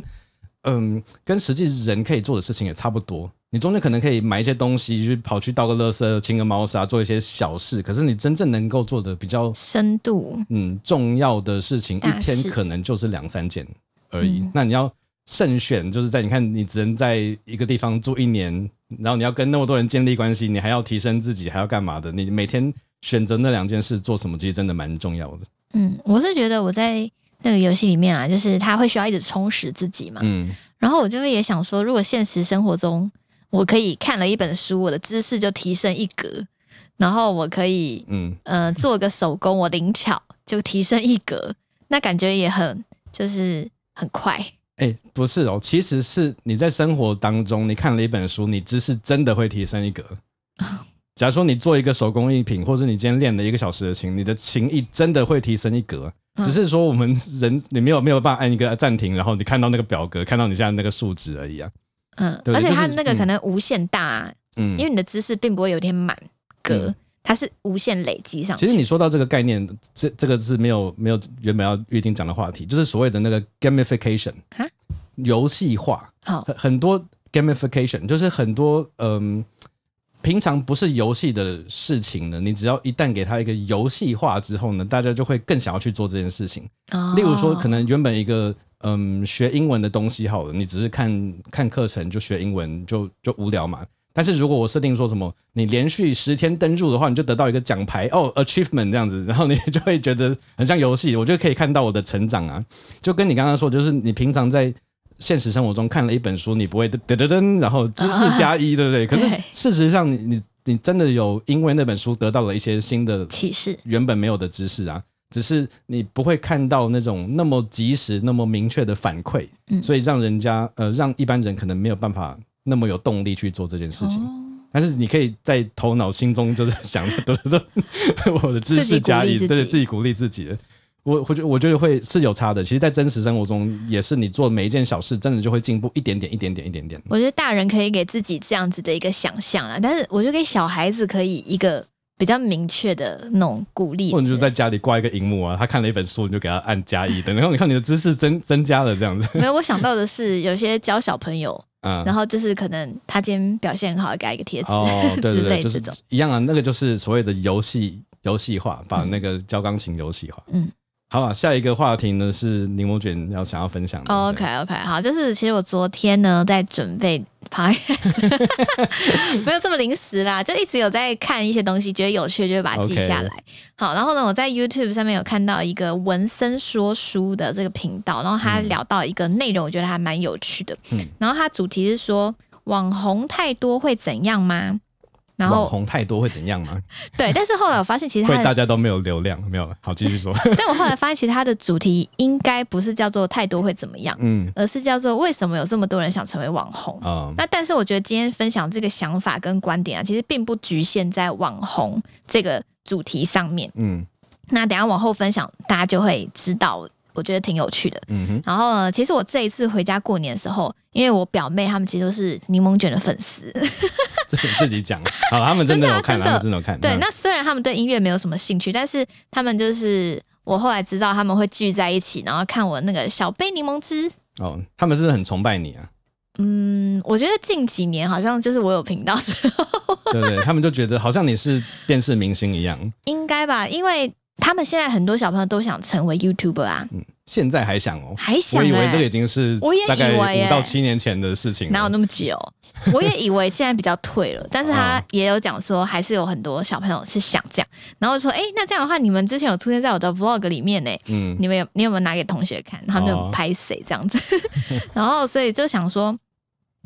嗯，跟实际人可以做的事情也差不多。你中间可能可以买一些东西，去跑去倒个垃圾、清个猫砂，做一些小事。可是你真正能够做的比较深度，嗯，重要的事情，一天可能就是两三件而已。那你要慎选，就是在你看，你只能在一个地方住一年，然后你要跟那么多人建立关系，你还要提升自己，还要干嘛的？你每天。选择那两件事做什么，其实真的蛮重要的。嗯，我是觉得我在那个游戏里面啊，就是他会需要一直充实自己嘛。嗯，然后我就会也想说，如果现实生活中我可以看了一本书，我的知识就提升一格，然后我可以嗯呃做个手工，我灵巧就提升一格，那感觉也很就是很快。哎，不是哦，其实是你在生活当中，你看了一本书，你知识真的会提升一格。假如说你做一个手工艺品，或者你今天练了一个小时的琴，你的琴艺真的会提升一格。只是说我们人你没有没有办法按一个暂停，然后你看到那个表格，看到你现在那个数值而已啊。嗯，而且它那个可能无限大，嗯，因为你的知识并不会有点满格，它是无限累积上。其实你说到这个概念，这这个是没有没有原本要预定讲的话题，就是所谓的那个 gamification，游戏化。好，很多 gamification 就是很多嗯。平常不是游戏的事情呢，你只要一旦给他一个游戏化之后呢，大家就会更想要去做这件事情。例如说，可能原本一个嗯学英文的东西好了，你只是看看课程就学英文就就无聊嘛。但是如果我设定说什么，你连续十天登入的话，你就得到一个奖牌哦，achievement 这样子，然后你就会觉得很像游戏，我就可以看到我的成长啊。就跟你刚刚说，就是你平常在现实生活中看了一本书，你不会噔噔噔，然后知识加一，对不对？可是事实上，你你你真的有因为那本书得到了一些新的启示，原本没有的知识啊。只是你不会看到那种那么及时、那么明确的反馈，所以让人家呃，让一般人可能没有办法那么有动力去做这件事情。但是你可以在头脑心中就是想着，[laughs] 我的知识加一，对自己鼓励自己的。我我觉我觉得会是有差的。其实，在真实生活中，也是你做每一件小事，真的就会进步一点点、一点点、一点点。我觉得大人可以给自己这样子的一个想象啊，但是我觉得给小孩子可以一个。比较明确的那种鼓励，或者就在家里挂一个荧幕啊，他看了一本书，你就给他按加一等，然后你看你的知识增增加了这样子。没有，我想到的是有些教小朋友，[laughs] 嗯，然后就是可能他今天表现很好，给一个贴纸 [laughs] 之类这种，一样啊，那个就是所谓的游戏游戏化，把那个教钢琴游戏化，嗯。好了，下一个话题呢是柠檬卷要想要分享的。OK OK，好，就是其实我昨天呢在准备拍，[laughs] 没有这么临时啦，就一直有在看一些东西，觉得有趣就会把它记下来。好，然后呢我在 YouTube 上面有看到一个文森说书的这个频道，然后他聊到一个内容，我觉得还蛮有趣的。嗯，然后他主题是说网红太多会怎样吗？然后红太多会怎样吗？[laughs] 对，但是后来我发现其实会大家都没有流量，没有了。好，继续说。[laughs] 但我后来发现，其实它的主题应该不是叫做太多会怎么样，嗯，而是叫做为什么有这么多人想成为网红啊？那但是我觉得今天分享这个想法跟观点啊，其实并不局限在网红这个主题上面，嗯。那等下往后分享，大家就会知道。我觉得挺有趣的，嗯哼。然后呢，其实我这一次回家过年的时候，因为我表妹他们其实都是柠檬卷的粉丝，[laughs] 自自己讲，好，他们真的有看，他们真的有看。对，那虽然他们对音乐没有什么兴趣，但是他们就是我后来知道他们会聚在一起，然后看我那个小杯柠檬汁。哦，他们是不是很崇拜你啊？嗯，我觉得近几年好像就是我有频道之后，[laughs] 对对，他们就觉得好像你是电视明星一样，应该吧？因为。他们现在很多小朋友都想成为 YouTuber 啊，嗯，现在还想哦，还想，我以为这个已经是我也大概五到七年前的事情，哪有那么久？[laughs] 我也以为现在比较退了，但是他也有讲说，还是有很多小朋友是想这样，然后说，哎，那这样的话，你们之前有出现在我的 Vlog 里面呢，嗯，你们有你有没有拿给同学看？他们就拍谁这样子，[laughs] 然后所以就想说，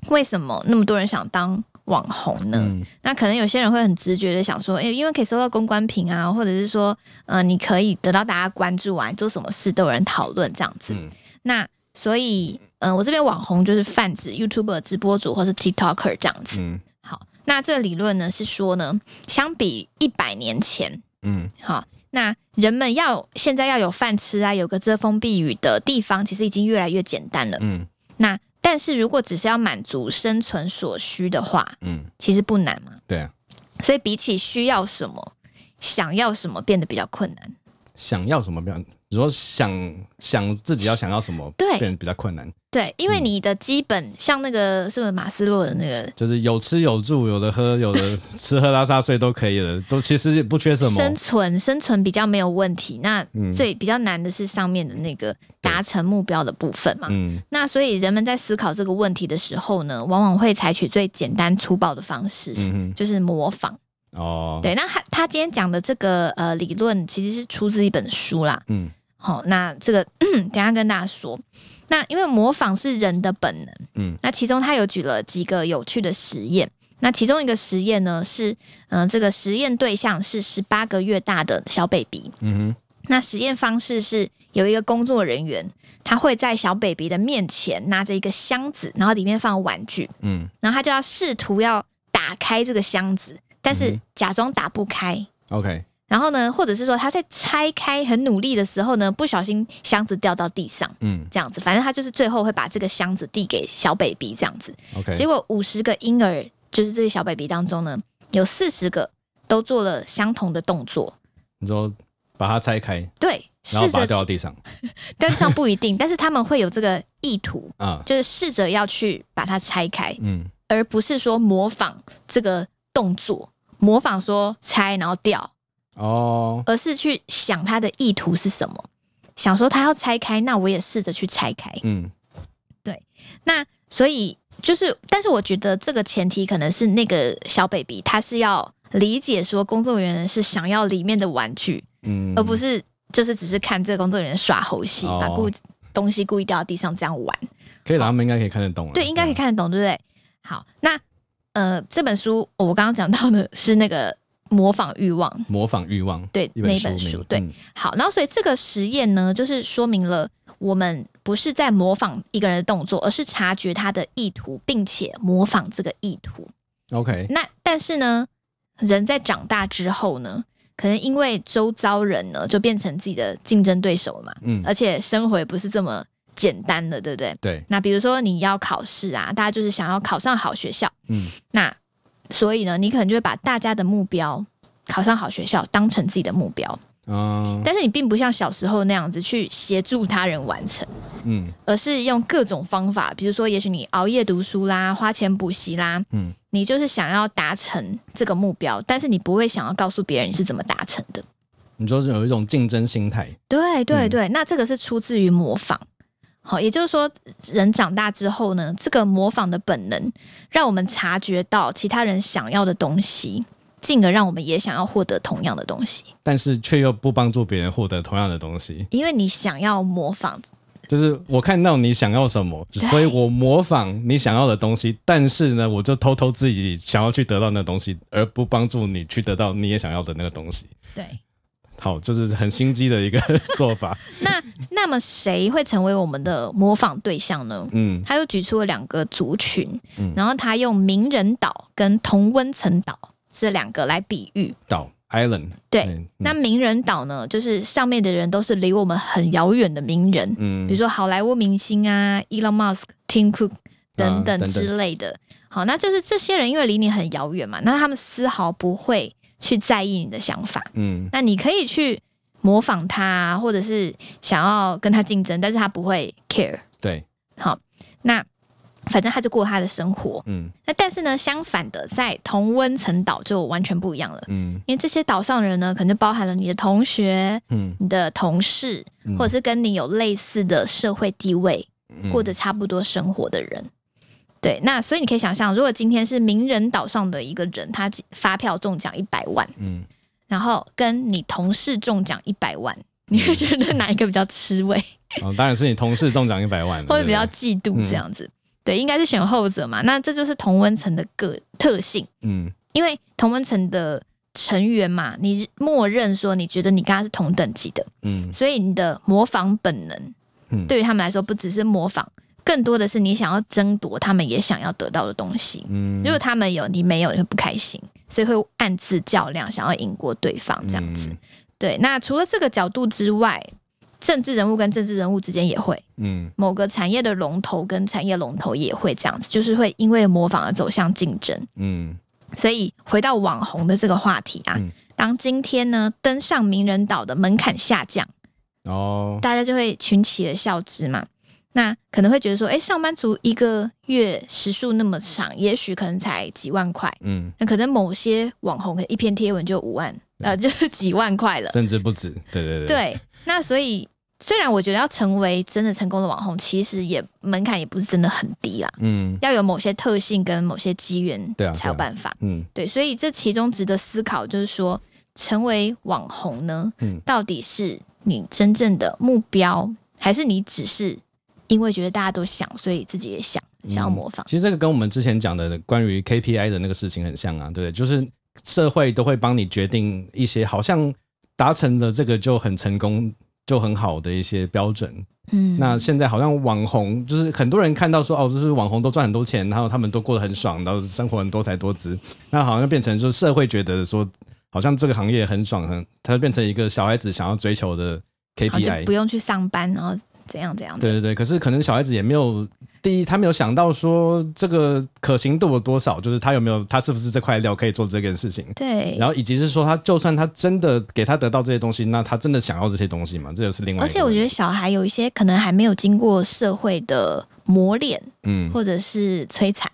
为什么那么多人想当？网红呢？那可能有些人会很直觉的想说，哎，因为可以收到公关品啊，或者是说，呃，你可以得到大家关注啊，做什么事都有人讨论这样子。那所以，嗯，我这边网红就是泛指 YouTube 直播主或是 TikToker 这样子。嗯，好，那这个理论呢是说呢，相比一百年前，嗯，好，那人们要现在要有饭吃啊，有个遮风避雨的地方，其实已经越来越简单了。嗯，那。但是如果只是要满足生存所需的话，嗯，其实不难嘛。对啊，所以比起需要什么，想要什么变得比较困难。想要什么比较？你说想想自己要想要什么，对，变得比较困难。对，因为你的基本像那个是不是马斯洛的那个，就是有吃有住，有的喝，有的 [laughs] 吃喝拉撒睡都可以了，都其实不缺什么。生存生存比较没有问题。那最比较难的是上面的那个达成目标的部分嘛。嗯。那所以人们在思考这个问题的时候呢，往往会采取最简单粗暴的方式，就是模仿。哦。对，那他他今天讲的这个呃理论其实是出自一本书啦。嗯。好，那这个 [clears throat] 等下跟大家说。那因为模仿是人的本能，嗯，那其中他有举了几个有趣的实验。那其中一个实验呢是，嗯，这个实验对象是十八个月大的小 baby，嗯哼。那实验方式是有一个工作人员，他会在小 baby 的面前拿着一个箱子，然后里面放玩具，嗯，然后他就要试图要打开这个箱子，但是假装打不开，OK。然后呢，或者是说他在拆开很努力的时候呢，不小心箱子掉到地上，嗯，这样子，反正他就是最后会把这个箱子递给小 baby 这样子。OK，结果五十个婴儿，就是这些小 baby 当中呢，有四十个都做了相同的动作。你说把它拆开，对，然后把它掉到地上，但这样不一定，但是他们会有这个意图啊，就是试着要去把它拆开，嗯，而不是说模仿这个动作，模仿说拆然后掉。哦，而是去想他的意图是什么，想说他要拆开，那我也试着去拆开。嗯，对。那所以就是，但是我觉得这个前提可能是那个小 baby 他是要理解说工作人员是想要里面的玩具，嗯，而不是就是只是看这个工作人员耍猴戏，把故东西故意掉到地上这样玩。可以，他们应该可以看得懂了。对，应该可以看得懂，对不对？好，那呃，这本书我刚刚讲到的是那个模仿欲望，模仿欲望，对，那本书，对。好，然后所以这个实验呢，就是说明了我们不是在模仿一个人的动作，而是察觉他的意图，并且模仿这个意图。OK，那但是呢，人在长大之后呢，可能因为周遭人呢，就变成自己的竞争对手了嘛，嗯，而且生活也不是这么。简单的，对不对？对。那比如说你要考试啊，大家就是想要考上好学校。嗯。那所以呢，你可能就会把大家的目标考上好学校当成自己的目标。哦。但是你并不像小时候那样子去协助他人完成。嗯。而是用各种方法，比如说，也许你熬夜读书啦，花钱补习啦。嗯。你就是想要达成这个目标，但是你不会想要告诉别人你是怎么达成的。你就是有一种竞争心态。对对对，那这个是出自于模仿。好，也就是说，人长大之后呢，这个模仿的本能，让我们察觉到其他人想要的东西，进而让我们也想要获得同样的东西，但是却又不帮助别人获得同样的东西，因为你想要模仿，就是我看到你想要什么，所以我模仿你想要的东西，但是呢，我就偷偷自己想要去得到那东西，而不帮助你去得到你也想要的那个东西。对。好，就是很心机的一个 [laughs] 做法。[laughs] 那那么谁会成为我们的模仿对象呢？嗯，他又举出了两个族群，嗯，然后他用名人岛跟同温层岛这两个来比喻岛 （island）。对，那名人岛呢，就是上面的人都是离我们很遥远的名人，嗯，比如说好莱坞明星啊，Elon Musk、Tim Cook 等等之类的。好，那就是这些人因为离你很遥远嘛，那他们丝毫不会。去在意你的想法，嗯，那你可以去模仿他，或者是想要跟他竞争，但是他不会 care，对，好，那反正他就过他的生活，嗯，那但是呢，相反的，在同温层岛就完全不一样了，嗯，因为这些岛上人呢，可能就包含了你的同学，嗯，你的同事，或者是跟你有类似的社会地位，过得差不多生活的人。对，那所以你可以想象，如果今天是名人岛上的一个人，他发票中奖一百万，嗯，然后跟你同事中奖一百万，你会觉得哪一个比较吃味？哦，当然是你同事中奖一百万，[laughs] 或者比较嫉妒这样子。对，应该是选后者嘛。那这就是同温层的个特性，嗯，因为同温层的成员嘛，你默认说你觉得你跟他是同等级的，嗯，所以你的模仿本能，嗯，对于他们来说不只是模仿。更多的是你想要争夺他们也想要得到的东西。嗯，如果他们有你没有，你会不开心，所以会暗自较量，想要赢过对方这样子。对，那除了这个角度之外，政治人物跟政治人物之间也会，嗯，某个产业的龙头跟产业龙头也会这样子，就是会因为模仿而走向竞争。嗯，所以回到网红的这个话题啊，当今天呢登上名人岛的门槛下降，哦，大家就会群起而笑之嘛。那可能会觉得说，哎，上班族一个月时数那么长，也许可能才几万块，嗯，那可能某些网红一篇贴文就五万，呃，就是几万块了，甚至不止。对对对。对，那所以虽然我觉得要成为真的成功的网红，其实也门槛也不是真的很低啦，嗯，要有某些特性跟某些机缘，对啊，才有办法，嗯，对，所以这其中值得思考，就是说成为网红呢，嗯，到底是你真正的目标，还是你只是？因为觉得大家都想，所以自己也想想要模仿。其实这个跟我们之前讲的关于 KPI 的那个事情很像啊，对不对？就是社会都会帮你决定一些好像达成了这个就很成功、就很好的一些标准。嗯，那现在好像网红，就是很多人看到说哦，就是网红都赚很多钱，然后他们都过得很爽，然后生活很多才多姿。那好像变成说社会觉得说，好像这个行业很爽，很它变成一个小孩子想要追求的 KPI，不用去上班，然后。怎样怎样？对对对，可是可能小孩子也没有第一，他没有想到说这个可行度有多少，就是他有没有，他是不是这块料可以做这件事情？对。然后以及是说，他就算他真的给他得到这些东西，那他真的想要这些东西吗？这就是另外。而且我觉得小孩有一些可能还没有经过社会的磨练，嗯，或者是摧残，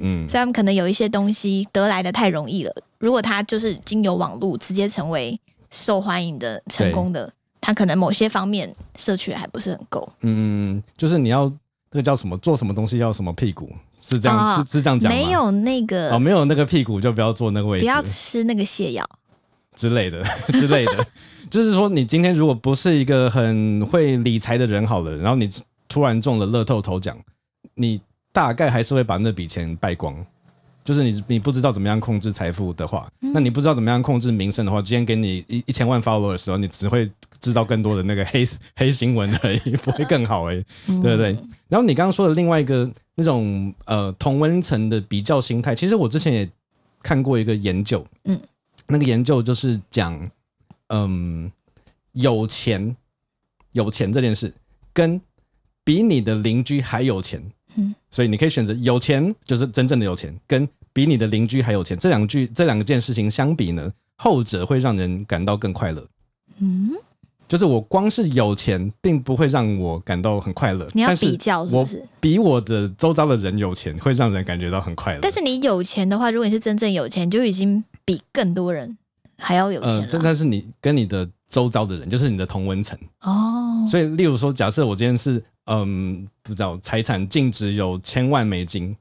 嗯，所以他们可能有一些东西得来的太容易了。如果他就是经由网络直接成为受欢迎的、成功的。他可能某些方面摄取还不是很够，嗯，就是你要那个叫什么？做什么东西要什么屁股？是这样，是是这样讲吗？没有那个哦，没有那个屁股就不要坐那个位置，不要吃那个泻药之类的之类的。[laughs] 就是说，你今天如果不是一个很会理财的人，好了，然后你突然中了乐透头奖，你大概还是会把那笔钱败光。就是你，你不知道怎么样控制财富的话，那你不知道怎么样控制名声的话，今天给你一一千万 follow 的时候，你只会知道更多的那个黑黑新闻而已，不会更好哎，对不对？然后你刚刚说的另外一个那种呃同温层的比较心态，其实我之前也看过一个研究，嗯，那个研究就是讲，嗯，有钱有钱这件事，跟比你的邻居还有钱，嗯，所以你可以选择有钱就是真正的有钱，跟比你的邻居还有钱，这两句这两件事情相比呢，后者会让人感到更快乐。嗯，就是我光是有钱，并不会让我感到很快乐。你要比较是不是？比我的周遭的人有钱，会让人感觉到很快乐。但是你有钱的话，如果你是真正有钱，就已经比更多人还要有钱了。但是你跟你的周遭的人，就是你的同温层哦。所以，例如说，假设我今天是嗯，不知道财产净值有千万美金。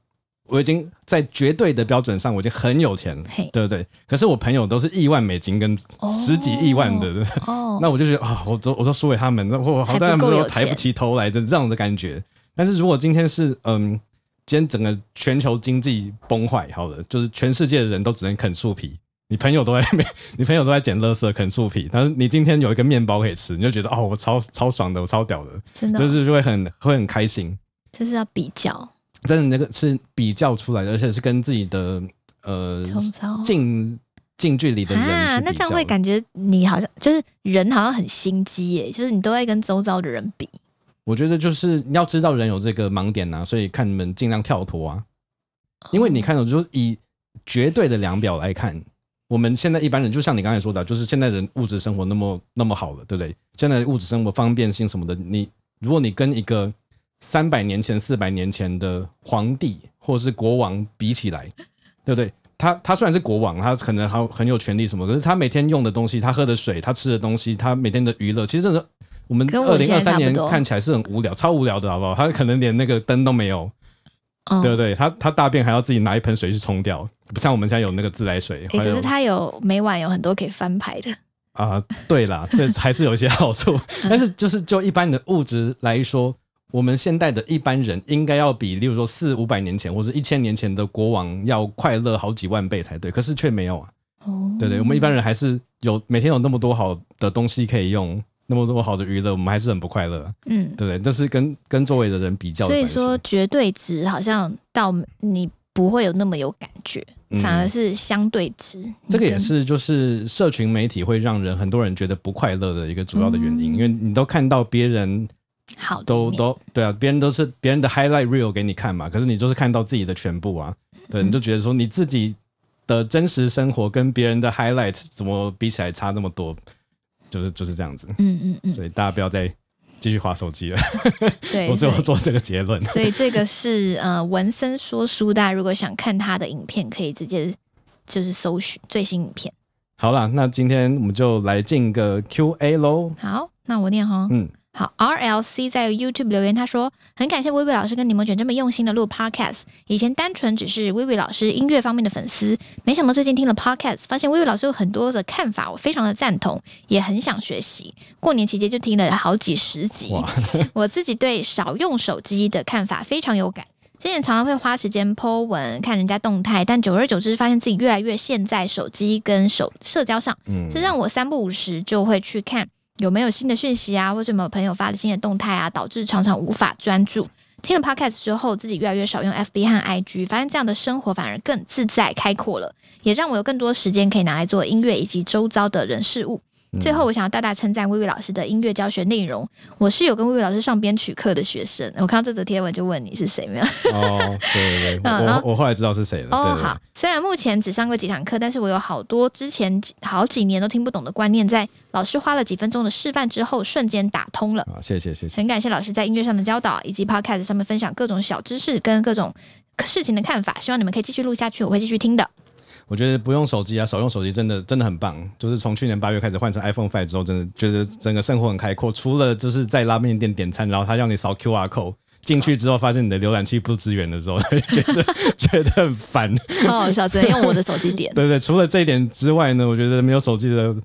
我已经在绝对的标准上，我已经很有钱了，对不对？可是我朋友都是亿万美金跟十几亿万的，[laughs] 那我就觉得啊，我都我都输给他们，那我好多人都抬不起头来的这样的感觉。但是如果今天是嗯，今天整个全球经济崩坏，好了，就是全世界的人都只能啃树皮，你朋友都在 [laughs] 你朋友都在捡垃圾啃树皮，但是你今天有一个面包可以吃，你就觉得哦，我超超爽的，我超屌的，真的，就是会很会很开心，就是要比较。真的那个是比较出来的，而且是跟自己的呃近近距离的人啊，那这样会感觉你好像就是人好像很心机耶，就是你都在跟周遭的人比。我觉得就是你要知道人有这个盲点呐，所以看你们尽量跳脱啊。因为你看到就是以绝对的量表来看，我们现在一般人就像你刚才说的，就是现在人物质生活那么那么好了，对不对？现在物质生活方便性什么的，你如果你跟一个三百年前、四百年前的皇帝或者是国王比起来，对不对？他他虽然是国王，他可能还很有权利什么，可是他每天用的东西、他喝的水、他吃的东西、他每天的娱乐，其实这是我们二零二三年看起来是很无聊、超无聊的，好不好？他可能连那个灯都没有，对不对？他他大便还要自己拿一盆水去冲掉，不像我们现在有那个自来水。可是他有每晚有很多可以翻牌的啊。对啦，这还是有一些好处，[laughs] 但是就是就一般的物质来说。我们现代的一般人应该要比，例如说四五百年前或者一千年前的国王要快乐好几万倍才对，可是却没有啊。哦，对对，我们一般人还是有每天有那么多好的东西可以用，那么多好的娱乐，我们还是很不快乐。嗯，对不对？这是跟跟周围的人比较。所以说，绝对值好像到你不会有那么有感觉，反而是相对值。这个也是就是社群媒体会让人很多人觉得不快乐的一个主要的原因，因为你都看到别人。好，都都对啊，别人都是别人的 highlight reel 给你看嘛，可是你就是看到自己的全部啊，对，你就觉得说你自己的真实生活跟别人的 highlight 怎么比起来差那么多，就是就是这样子，嗯嗯嗯，所以大家不要再继续划手机了，对，[laughs] 我最后做这个结论。所以这个是呃文森说书，大家如果想看他的影片，可以直接就是搜寻最新影片。好了，那今天我们就来进个 Q A 喽。好，那我念哈，嗯。好，RLC 在 YouTube 留言，他说很感谢薇薇老师跟柠檬卷这么用心的录 Podcast。以前单纯只是薇薇老师音乐方面的粉丝，没想到最近听了 Podcast，发现薇薇老师有很多的看法，我非常的赞同，也很想学习。过年期间就听了好几十集，[laughs] 我自己对少用手机的看法非常有感。之前常常会花时间 po 文看人家动态，但久而久之发现自己越来越陷在手机跟手社交上，这让我三不五时就会去看。有没有新的讯息啊，或者什么朋友发了新的动态啊，导致常常无法专注。听了 podcast 之后，自己越来越少用 FB 和 IG，发现这样的生活反而更自在开阔了，也让我有更多时间可以拿来做音乐以及周遭的人事物。最后，我想要大大称赞薇薇老师的音乐教学内容。我是有跟薇薇老师上编曲课的学生，我看到这则贴文就问你是谁没有？哦，对对对，[laughs] 我我后来知道是谁了。哦，好，虽然目前只上过几堂课，但是我有好多之前好几年都听不懂的观念，在老师花了几分钟的示范之后，瞬间打通了。啊，谢谢谢谢，很感谢老师在音乐上的教导，以及 podcast 上面分享各种小知识跟各种事情的看法。希望你们可以继续录下去，我会继续听的。我觉得不用手机啊，少用手机真的真的很棒。就是从去年八月开始换成 iPhone Five 之后，真的觉得整个生活很开阔。除了就是在拉面店点餐，然后他让你扫 QR code，进去之后发现你的浏览器不支援的时候，觉得觉得很烦。超好笑，只能用我的手机点。[laughs] 对对，除了这一点之外呢，我觉得没有手机的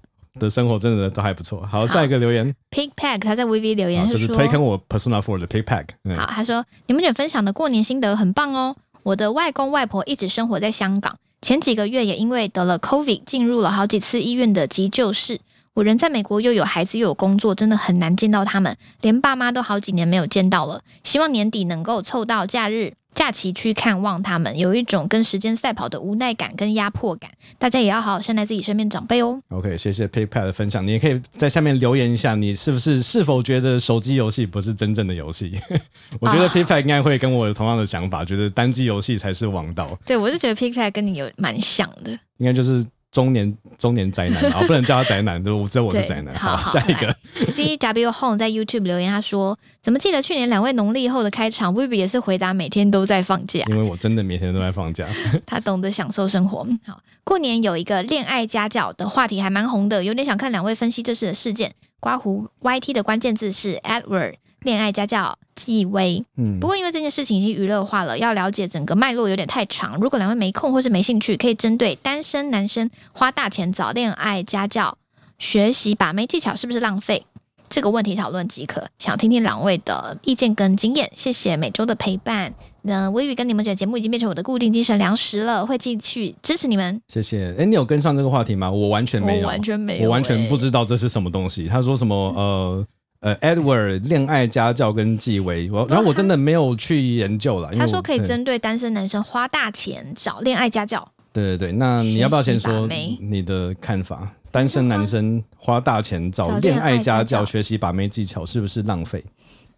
的生活真的都还不错。好，下一个留言，Pickpack 他在 VV 留言就是推坑我 Persona Four 的 Pickpack。好，他说你们卷分享的过年心得很棒哦。我的外公外婆一直生活在香港，前几个月也因为得了 COVID 进入了好几次医院的急救室。我人在美国，又有孩子，又有工作，真的很难见到他们，连爸妈都好几年没有见到了。希望年底能够凑到假日假期去看望他们，有一种跟时间赛跑的无奈感跟压迫感。大家也要好好善待自己身边长辈哦。OK，谢谢 PayPal 的分享，你也可以在下面留言一下，你是不是是否觉得手机游戏不是真正的游戏？[laughs] 我觉得 PayPal 应该会跟我有同样的想法，觉得单机游戏才是王道。对，我就觉得 PayPal 跟你有蛮像的，应该就是。中年中年宅男啊，不能叫他宅男，[laughs] 就只有我是宅男。好，下一个 C W Home 在 YouTube 留言，他说：“怎么记得去年两位农历后的开场，Vivi 也是回答每天都在放假，因为我真的每天都在放假。[laughs] 他懂得享受生活。好，过年有一个恋爱家教的话题还蛮红的，有点想看两位分析这次的事件。刮胡 YT 的关键字是 Edward。”恋爱家教纪薇，嗯，不过因为这件事情已经娱乐化了，要了解整个脉络有点太长。如果两位没空或是没兴趣，可以针对单身男生花大钱找恋爱家教学习把妹技巧是不是浪费这个问题讨论即可。想听听两位的意见跟经验，谢谢每周的陪伴。那微雨跟你们卷节目已经变成我的固定精神粮食了，会继续支持你们。谢谢。哎，你有跟上这个话题吗？我完全没有，完全没有，我完全不知道这是什么东西。他说什么？呃。呃，Edward 恋爱家教跟纪维，我然后我真的没有去研究了。他说可以针对单身男生花大钱找恋爱家教。对对对，那你要不要先说你的看法？单身男生花大钱找恋爱家教学习把妹技巧，是不是浪费？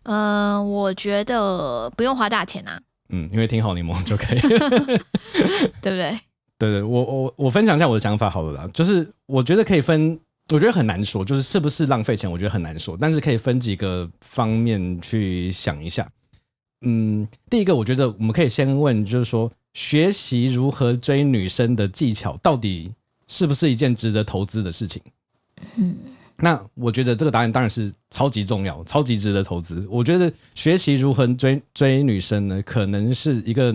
嗯，我觉得不用花大钱啊。嗯，因为听好柠檬就可以，[laughs] 对不对？对对，我我我分享一下我的想法好了啦，就是我觉得可以分。我觉得很难说，就是是不是浪费钱，我觉得很难说。但是可以分几个方面去想一下。嗯，第一个，我觉得我们可以先问，就是说，学习如何追女生的技巧，到底是不是一件值得投资的事情？嗯，那我觉得这个答案当然是超级重要，超级值得投资。我觉得学习如何追追女生呢，可能是一个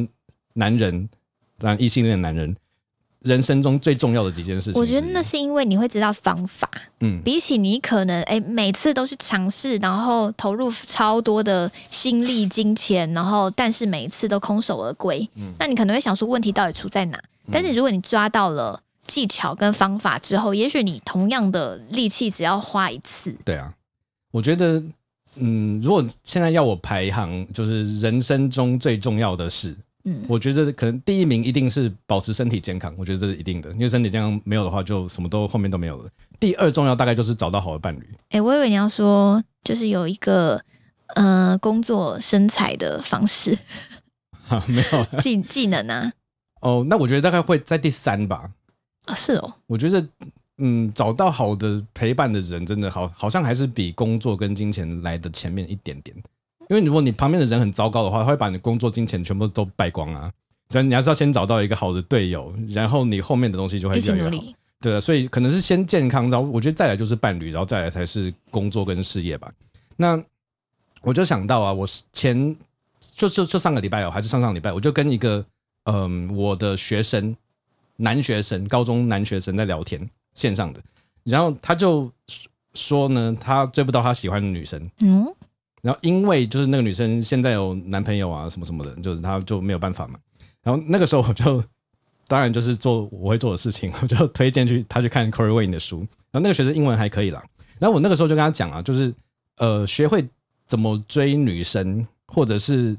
男人，当然异性恋男人。人生中最重要的几件事情，我觉得那是因为你会知道方法。嗯，比起你可能哎每次都去尝试，然后投入超多的心力、金钱，然后但是每一次都空手而归。嗯，那你可能会想说问题到底出在哪？但是如果你抓到了技巧跟方法之后，也许你同样的力气只要花一次。对啊，我觉得嗯，如果现在要我排行，就是人生中最重要的事。嗯，我觉得可能第一名一定是保持身体健康，我觉得这是一定的，因为身体健康没有的话，就什么都后面都没有了。第二重要大概就是找到好的伴侣。哎，我以为你要说就是有一个呃工作身材的方式，哈，[laughs] 没有 [laughs] 技技能啊。哦，那我觉得大概会在第三吧。啊，是哦。我觉得嗯，找到好的陪伴的人，真的好，好像还是比工作跟金钱来的前面一点点。因为如果你旁边的人很糟糕的话，他会把你的工作、金钱全部都败光啊！所以你还是要先找到一个好的队友，然后你后面的东西就会越来越好。对，所以可能是先健康，然后我觉得再来就是伴侣，然后再来才是工作跟事业吧。那我就想到啊，我前就就就上个礼拜哦，还是上上礼拜，我就跟一个嗯我的学生男学生，高中男学生在聊天，线上的，然后他就说呢，他追不到他喜欢的女生。嗯。然后因为就是那个女生现在有男朋友啊什么什么的，就是她就没有办法嘛。然后那个时候我就当然就是做我会做的事情，我就推荐去他去看 [laughs] Corey Wayne 的书。然后那个学生英文还可以啦。然后我那个时候就跟他讲啊，就是呃学会怎么追女生，或者是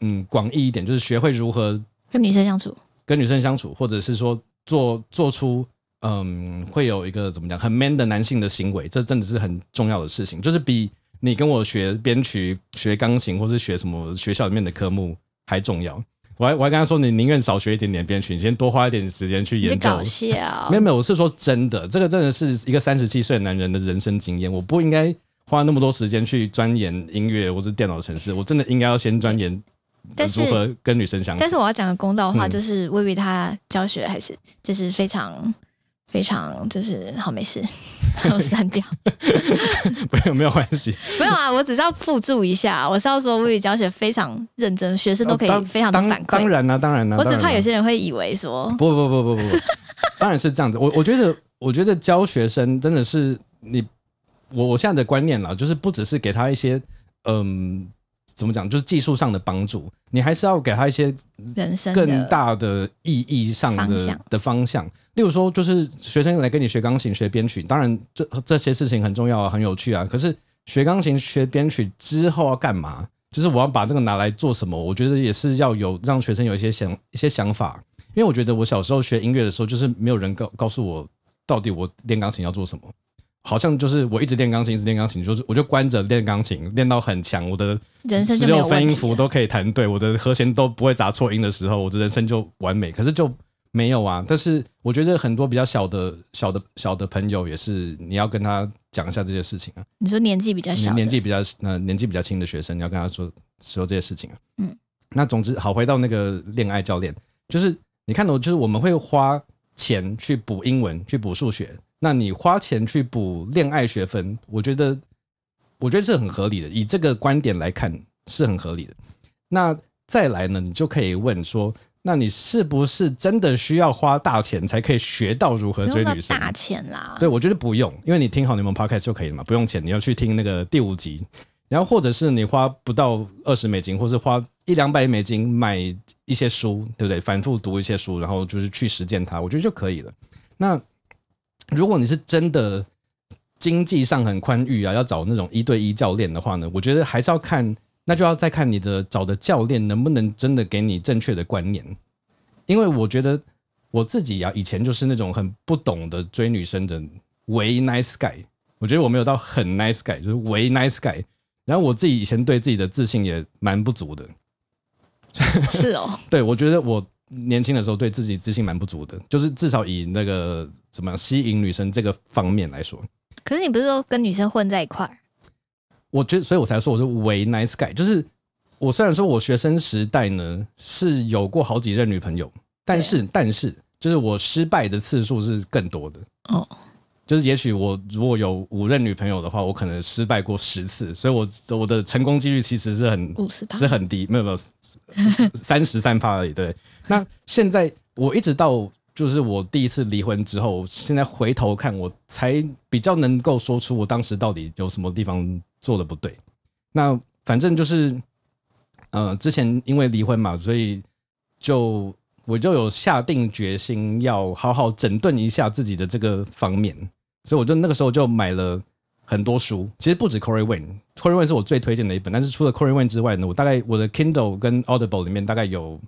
嗯广义一点，就是学会如何跟女生相处，跟女生相处，或者是说做做出嗯会有一个怎么讲很 man 的男性的行为，这真的是很重要的事情，就是比。你跟我学编曲、学钢琴，或是学什么学校里面的科目还重要。我还我还跟他说，你宁愿少学一点点编曲，你先多花一点时间去研究。搞笑？没有没有，我是说真的，这个真的是一个三十七岁男人的人生经验。我不应该花那么多时间去钻研音乐或是电脑程式，我真的应该要先钻研如何跟女生相处。但是我要讲个公道话，就是微微他教学还是就是非常非常就是好没事，[laughs] 我删掉，[laughs] 没有没有关系，没有啊，我只是要附注一下，我是要说微语教学非常认真，学生都可以非常的反馈。当然啦，当然啦，我只怕有些人会以为说，不不不不不不，当然是这样子。我我觉得，我觉得教学生真的是你，我我现在的观念啦，就是不只是给他一些嗯。怎么讲？就是技术上的帮助，你还是要给他一些人生更大的意义上的的方向。例如说，就是学生来跟你学钢琴、学编曲，当然这这些事情很重要啊，很有趣啊。可是学钢琴、学编曲之后要干嘛？就是我要把这个拿来做什么？我觉得也是要有让学生有一些想一些想法。因为我觉得我小时候学音乐的时候，就是没有人告告诉我到底我练钢琴要做什么。好像就是我一直练钢琴，一直练钢琴，就是我就关着练钢琴，练到很强，我的十六分音符都可以弹对，我的和弦都不会砸错音的时候，我的人生就完美。可是就没有啊。但是我觉得很多比较小的、小的、小的朋友也是，你要跟他讲一下这些事情啊。你说年纪比较小，年纪比较呃年纪比较轻的学生，你要跟他说说这些事情啊。嗯，那总之好，回到那个恋爱教练，就是你看到，就是我们会花钱去补英文，去补数学。那你花钱去补恋爱学分，我觉得，我觉得是很合理的。以这个观点来看，是很合理的。那再来呢，你就可以问说，那你是不是真的需要花大钱才可以学到如何追女生？大钱啦？对，我觉得不用，因为你听好你们 podcast 就可以了嘛，不用钱。你要去听那个第五集，然后或者是你花不到二十美金，或是花一两百美金买一些书，对不对？反复读一些书，然后就是去实践它，我觉得就可以了。那如果你是真的经济上很宽裕啊，要找那种一对一教练的话呢，我觉得还是要看，那就要再看你的找的教练能不能真的给你正确的观念。因为我觉得我自己呀，以前就是那种很不懂得追女生的唯 nice guy，我觉得我没有到很 nice guy，就是为 nice guy。然后我自己以前对自己的自信也蛮不足的。是哦，[laughs] 对我觉得我年轻的时候对自己自信蛮不足的，就是至少以那个。怎么样吸引女生这个方面来说？可是你不是说跟女生混在一块儿？我觉得，所以我才说我是为 nice guy。就是我虽然说我学生时代呢是有过好几任女朋友，但是但是就是我失败的次数是更多的哦。就是也许我如果有五任女朋友的话，我可能失败过十次，所以我我的成功几率其实是很是很低，没有没有三十三趴而已。对，那现在我一直到。就是我第一次离婚之后，现在回头看，我才比较能够说出我当时到底有什么地方做的不对。那反正就是，呃，之前因为离婚嘛，所以就我就有下定决心要好好整顿一下自己的这个方面，所以我就那个时候就买了很多书。其实不止 Corey Wayne，Corey Wayne 是我最推荐的一本，但是除了 Corey Wayne 之外呢，我大概我的 Kindle 跟 Audible 里面大概有。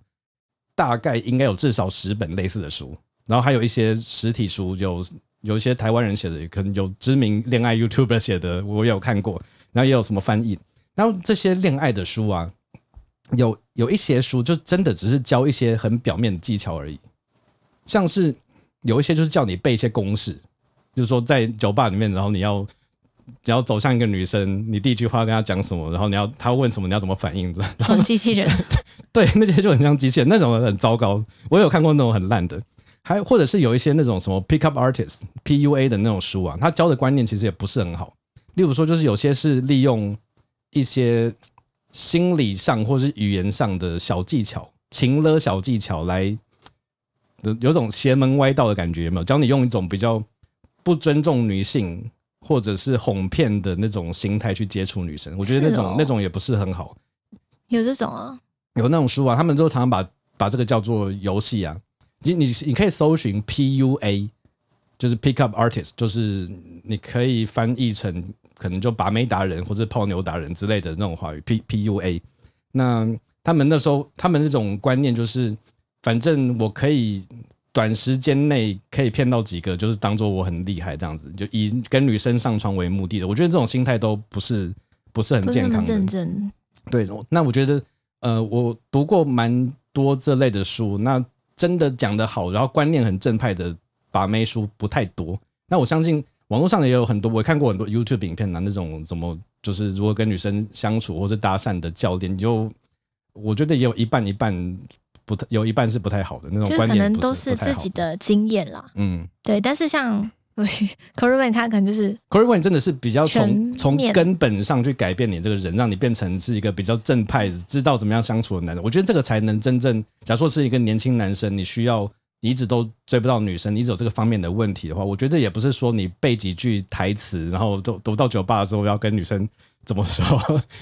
大概应该有至少十本类似的书，然后还有一些实体书，有有一些台湾人写的，可能有知名恋爱 YouTuber 写的，我有看过。然后也有什么翻译，然后这些恋爱的书啊，有有一些书就真的只是教一些很表面的技巧而已，像是有一些就是叫你背一些公式，就是说在酒吧里面，然后你要。你要走向一个女生，你第一句话跟她讲什么，然后你要她问什么，你要怎么反应？[laughs] 然后机器人，[laughs] 对，[laughs] 那些就很像机器人，那种很糟糕。我有看过那种很烂的，还或者是有一些那种什么 pick up artist PUA 的那种书啊，他教的观念其实也不是很好。例如说，就是有些是利用一些心理上或是语言上的小技巧，情勒小技巧来，有有种邪门歪道的感觉，有没有？教你用一种比较不尊重女性。或者是哄骗的那种心态去接触女生，我觉得那种那种也不是很好。有这种啊？有那种书啊，他们都常常把把这个叫做游戏啊。你你你可以搜寻 PUA，就是 Pick Up Artist，就是你可以翻译成可能就把妹达人或者泡妞达人之类的那种话语。P PUA，那他们那时候他们那种观念就是，反正我可以。短时间内可以骗到几个，就是当做我很厉害这样子，就以跟女生上床为目的的。我觉得这种心态都不是不是很健康。认真。对，那我觉得，呃，我读过蛮多这类的书，那真的讲得好，然后观念很正派的把妹书不太多。那我相信网络上也有很多，我看过很多 YouTube 影片啊，那种怎么就是如果跟女生相处或者搭讪的教练，就我觉得也有一半一半。不太有一半是不太好的那种就是观念，可能都是自己。的经验啦。嗯对，但是像 [laughs] Corey Wayne 他可能就是 c o r y Wayne 真的是比较从从根本上去改变你这个人，让你变成是一个比较正派、知道怎么样相处的男人。我觉得这个才能真正，假如说是一个年轻男生，你需要你一直都追不到女生，你一直有这个方面的问题的话，我觉得也不是说你背几句台词，然后都都到酒吧的时候要跟女生怎么说，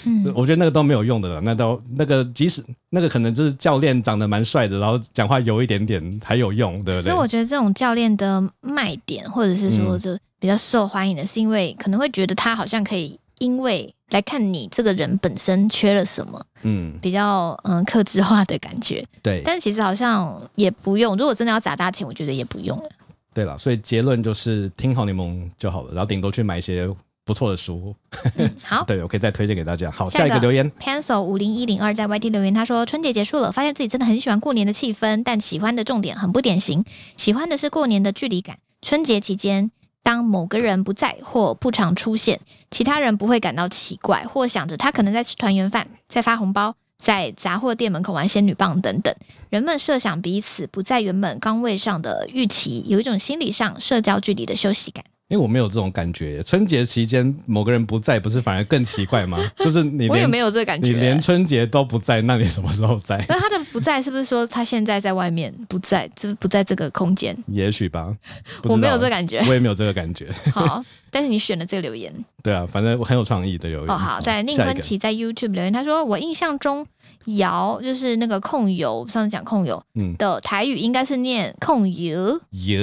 嗯，[laughs] 我觉得那个都没有用的了。那都那个即使那个可能就是教练长得蛮帅的，然后讲话有一点点还有用，对不对所以？我觉得这种教练的卖点，或者是说嗯就比较受欢迎的，是因为可能会觉得他好像可以因为来看你这个人本身缺了什么，嗯，比较嗯克制化的感觉。对。但其实好像也不用，如果真的要砸大钱，我觉得也不用了。对了，所以结论就是听好柠檬就好了，然后顶多去买一些不错的书。嗯，好。[laughs] 对，我可以再推荐给大家。好，下一个下一个留言，Pencil 五零一零二在 YT 留言，他说春节结束了，发现自己真的很喜欢过年的气氛，但喜欢的重点很不典型，喜欢的是过年的距离感。春节期间，当某个人不在或不常出现，其他人不会感到奇怪，或想着他可能在吃团圆饭，在发红包，在杂货店门口玩仙女棒等等。人们设想彼此不在原本岗位上的预期，有一种心理上社交距离的休息感。因为我没有这种感觉。春节期间某个人不在，不是反而更奇怪吗？[laughs] 就是你连我也没有这个感觉。你连春节都不在，那你什么时候在？那他的不在是不是说他现在在外面不在，就是不在这个空间？也许吧，[laughs] 我没有这感觉。我也没有这个感觉。好，[laughs] 但是你选了这个留言对啊，反正我很有创意的留言。哦。好，在宁坤奇在 YouTube 留言，他说我印象中瑶就是那个控油，上次讲控油嗯，的台语应该是念控油，油，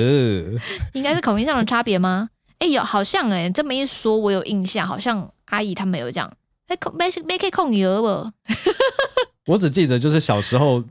应该是口音上的差别吗？哎，有好像哎，这么一说，我有印象，好像阿姨他们有讲，哎，控没没可以控油不？[laughs] 我只记得就是小时候，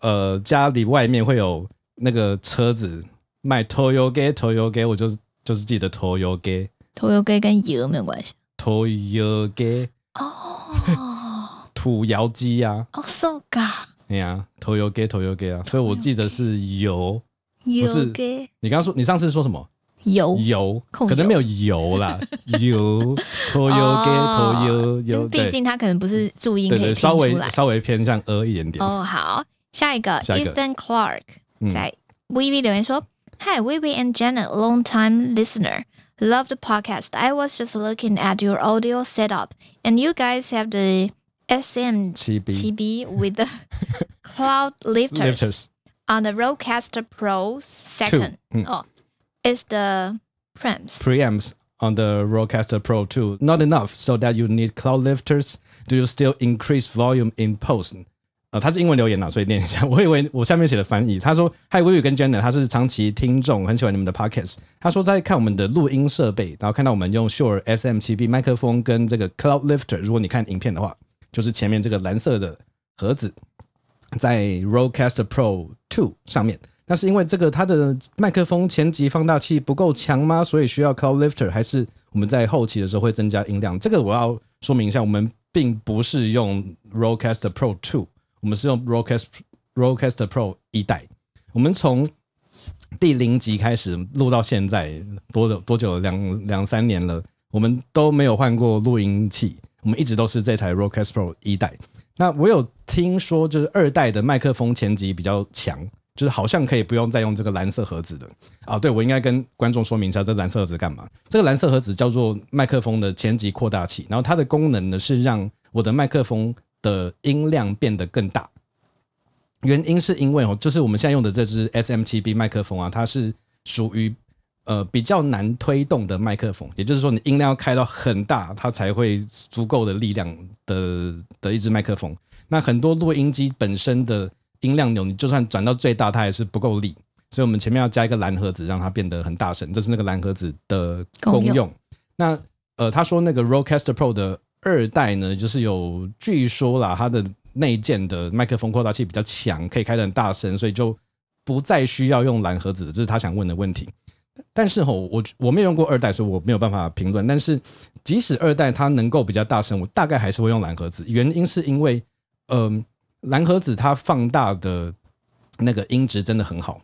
呃，家里外面会有那个车子卖 Toyoga Toyoga，我就就是记得 Toyoga 头油跟跟油没有关系 Toyoga 哦。[laughs] 土窑鸡呀，哦，so ga 哎呀，Toyoga Toyoga 啊，所以我记得是油。油是给你刚刚说你上次说什么？油，油控可能没有油啦，油 Toyoga 哦 Toyo 油，就毕对竟他可能不是注音对对，可以听稍微出来。稍微偏向呃一点点。哦，好，下一个下一个 Ethan [laughs] Clark 嗯在 VV 留言说：“Hi, Vivi and Janet, long time listener. Love the podcast. I was just looking at your audio setup, and you guys have the SM 七 B 七 B with the [laughs] cloud lifters, lifters on the Rodecaster Pro second. 嗯 Oh, it's the preamps. preamps on the Rodecaster Pro 2 not enough, so that you need cloud lifters. Do you still increase volume in post? 呃，他是英文留言啦，所以念一下。我以为我下面写的翻译。他说：“嗨，微雨跟 Jenna，他是长期听众，很喜欢你们的 podcast。他说在看我们的录音设备，然后看到我们用 Shure SM7B 麦克风跟这个 Cloud Lifter，如果你看影片的话，就是前面这个蓝色的盒子，在 Rodecaster Pro 2上面。 那是因为这个它的麦克风前级放大器不够强吗？所以需要 Cloud Lifter，还是我们在后期的时候会增加音量？这个我要说明一下，我们并不是用 Rodecaster Pro 2，我们是用 rocast rocast Pro 一代。我们从第零集开始录到现在，多久多久？两两三年了，我们都没有换过录音器，我们一直都是这台 Rodecaster Pro 一代。那我有听说，就是二代的麦克风前级比较强，就是好像可以不用再用这个蓝色盒子的啊。对，我应该跟观众说明一下，这蓝色盒子干嘛？这个蓝色盒子叫做麦克风的前级扩大器，然后它的功能呢是让我的麦克风的音量变得更大。原因是因为哦，就是我们现在用的这支 SM7B 麦克风啊，它是属于呃比较难推动的麦克风，也就是说你音量要开到很大，它才会足够的力量的的一支麦克风。那很多录音机本身的音量钮，你就算转到最大，它还是不够力，所以我们前面要加一个蓝盒子，让它变得很大声，这是那个蓝盒子的功用。那呃，他说那个 Rodecaster Pro 的二代呢，就是有据说啦，它的内建的麦克风扩大器比较强，可以开得很大声，所以就不再需要用蓝盒子，这是他想问的问题。但是吼，我我没有用过二代，所以我没有办法评论。但是即使二代它能够比较大声，我大概还是会用蓝盒子。原因是因为，嗯、蓝盒子它放大的那个音质真的很好。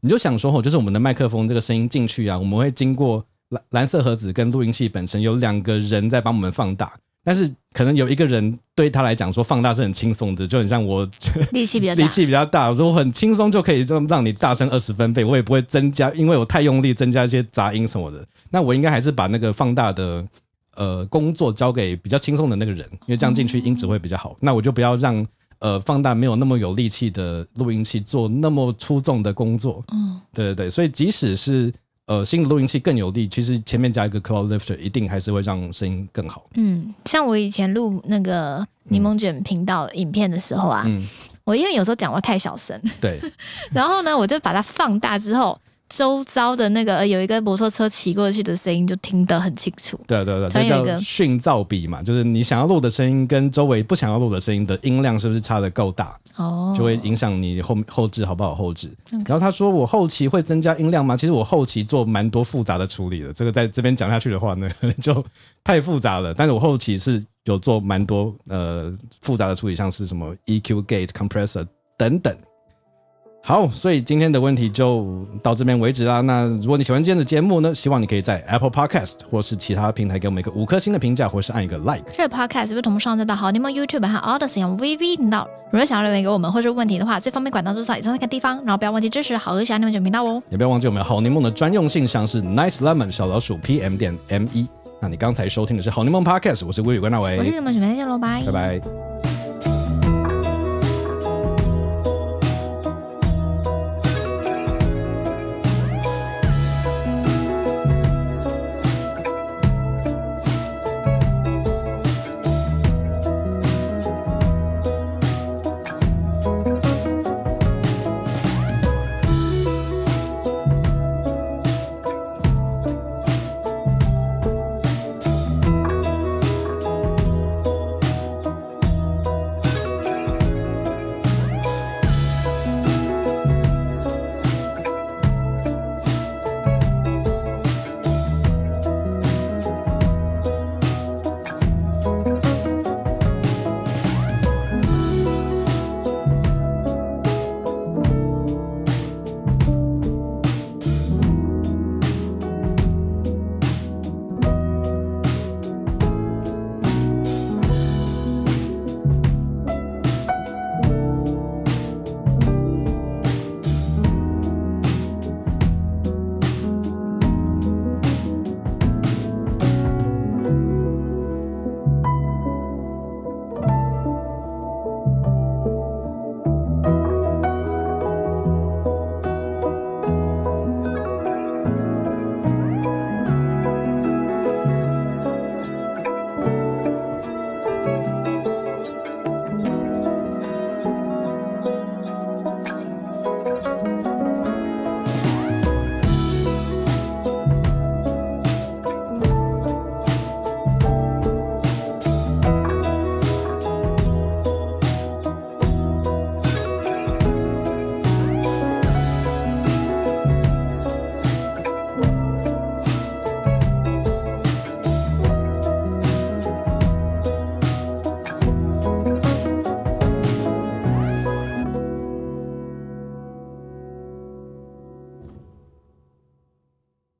你就想说吼，就是我们的麦克风这个声音进去啊，我们会经过蓝蓝色盒子跟录音器本身有两个人在帮我们放大。但是可能有一个人对他来讲说放大是很轻松的，就很像我力气比较 [laughs] 力气比较大，我说我很轻松就可以就让你大声二十分贝，我也不会增加，因为我太用力增加一些杂音什么的。那我应该还是把那个放大的呃工作交给比较轻松的那个人，因为这样进去音质会比较好。那我就不要让呃放大没有那么有力气的录音器做那么出众的工作。嗯，对对对，所以即使是。呃，新的录音器更有力，其实前面加一个 Cloud Lifter，一定还是会让声音更好。嗯，像我以前录那个柠檬卷频道影片的时候啊，我因为有时候讲话太小声，对，[laughs] 然后呢，我就把它放大之后。周遭的那个有一个摩托车骑过去的声音就听得很清楚。对对对，这叫讯噪比嘛，就是你想要录的声音跟周围不想要录的声音的音量是不是差的够大？哦，就会影响你后后置好不好后置。然后他说我后期会增加音量吗？其实我后期做蛮多复杂的处理的，这个在这边讲下去的话呢，[laughs] 就太复杂了。但是我后期是有做蛮多呃复杂的处理，像是什么 EQ Gate Compressor 等等。好，所以今天的问题就到这边为止啦。那如果你喜欢今天的节目呢，希望你可以在 Apple Podcast 或是其他平台给我们一个五颗星的评价，或是按一个 Like。这个 Podcast 会同步上载到好柠檬 YouTube 和 Odyssey 用 VV 频道。如果想要留言给我们或是问题的话，最方便管道就是以上那个地方。然后不要忘记支持好和小柠檬卷频道哦。也不要忘记我们好柠檬的专用信箱是 Nice Lemon 小老鼠 PM 点 M E。那你刚才收听的是好柠檬 Podcast，我是微雨关大伟，我是柠檬卷，再见喽，拜拜拜。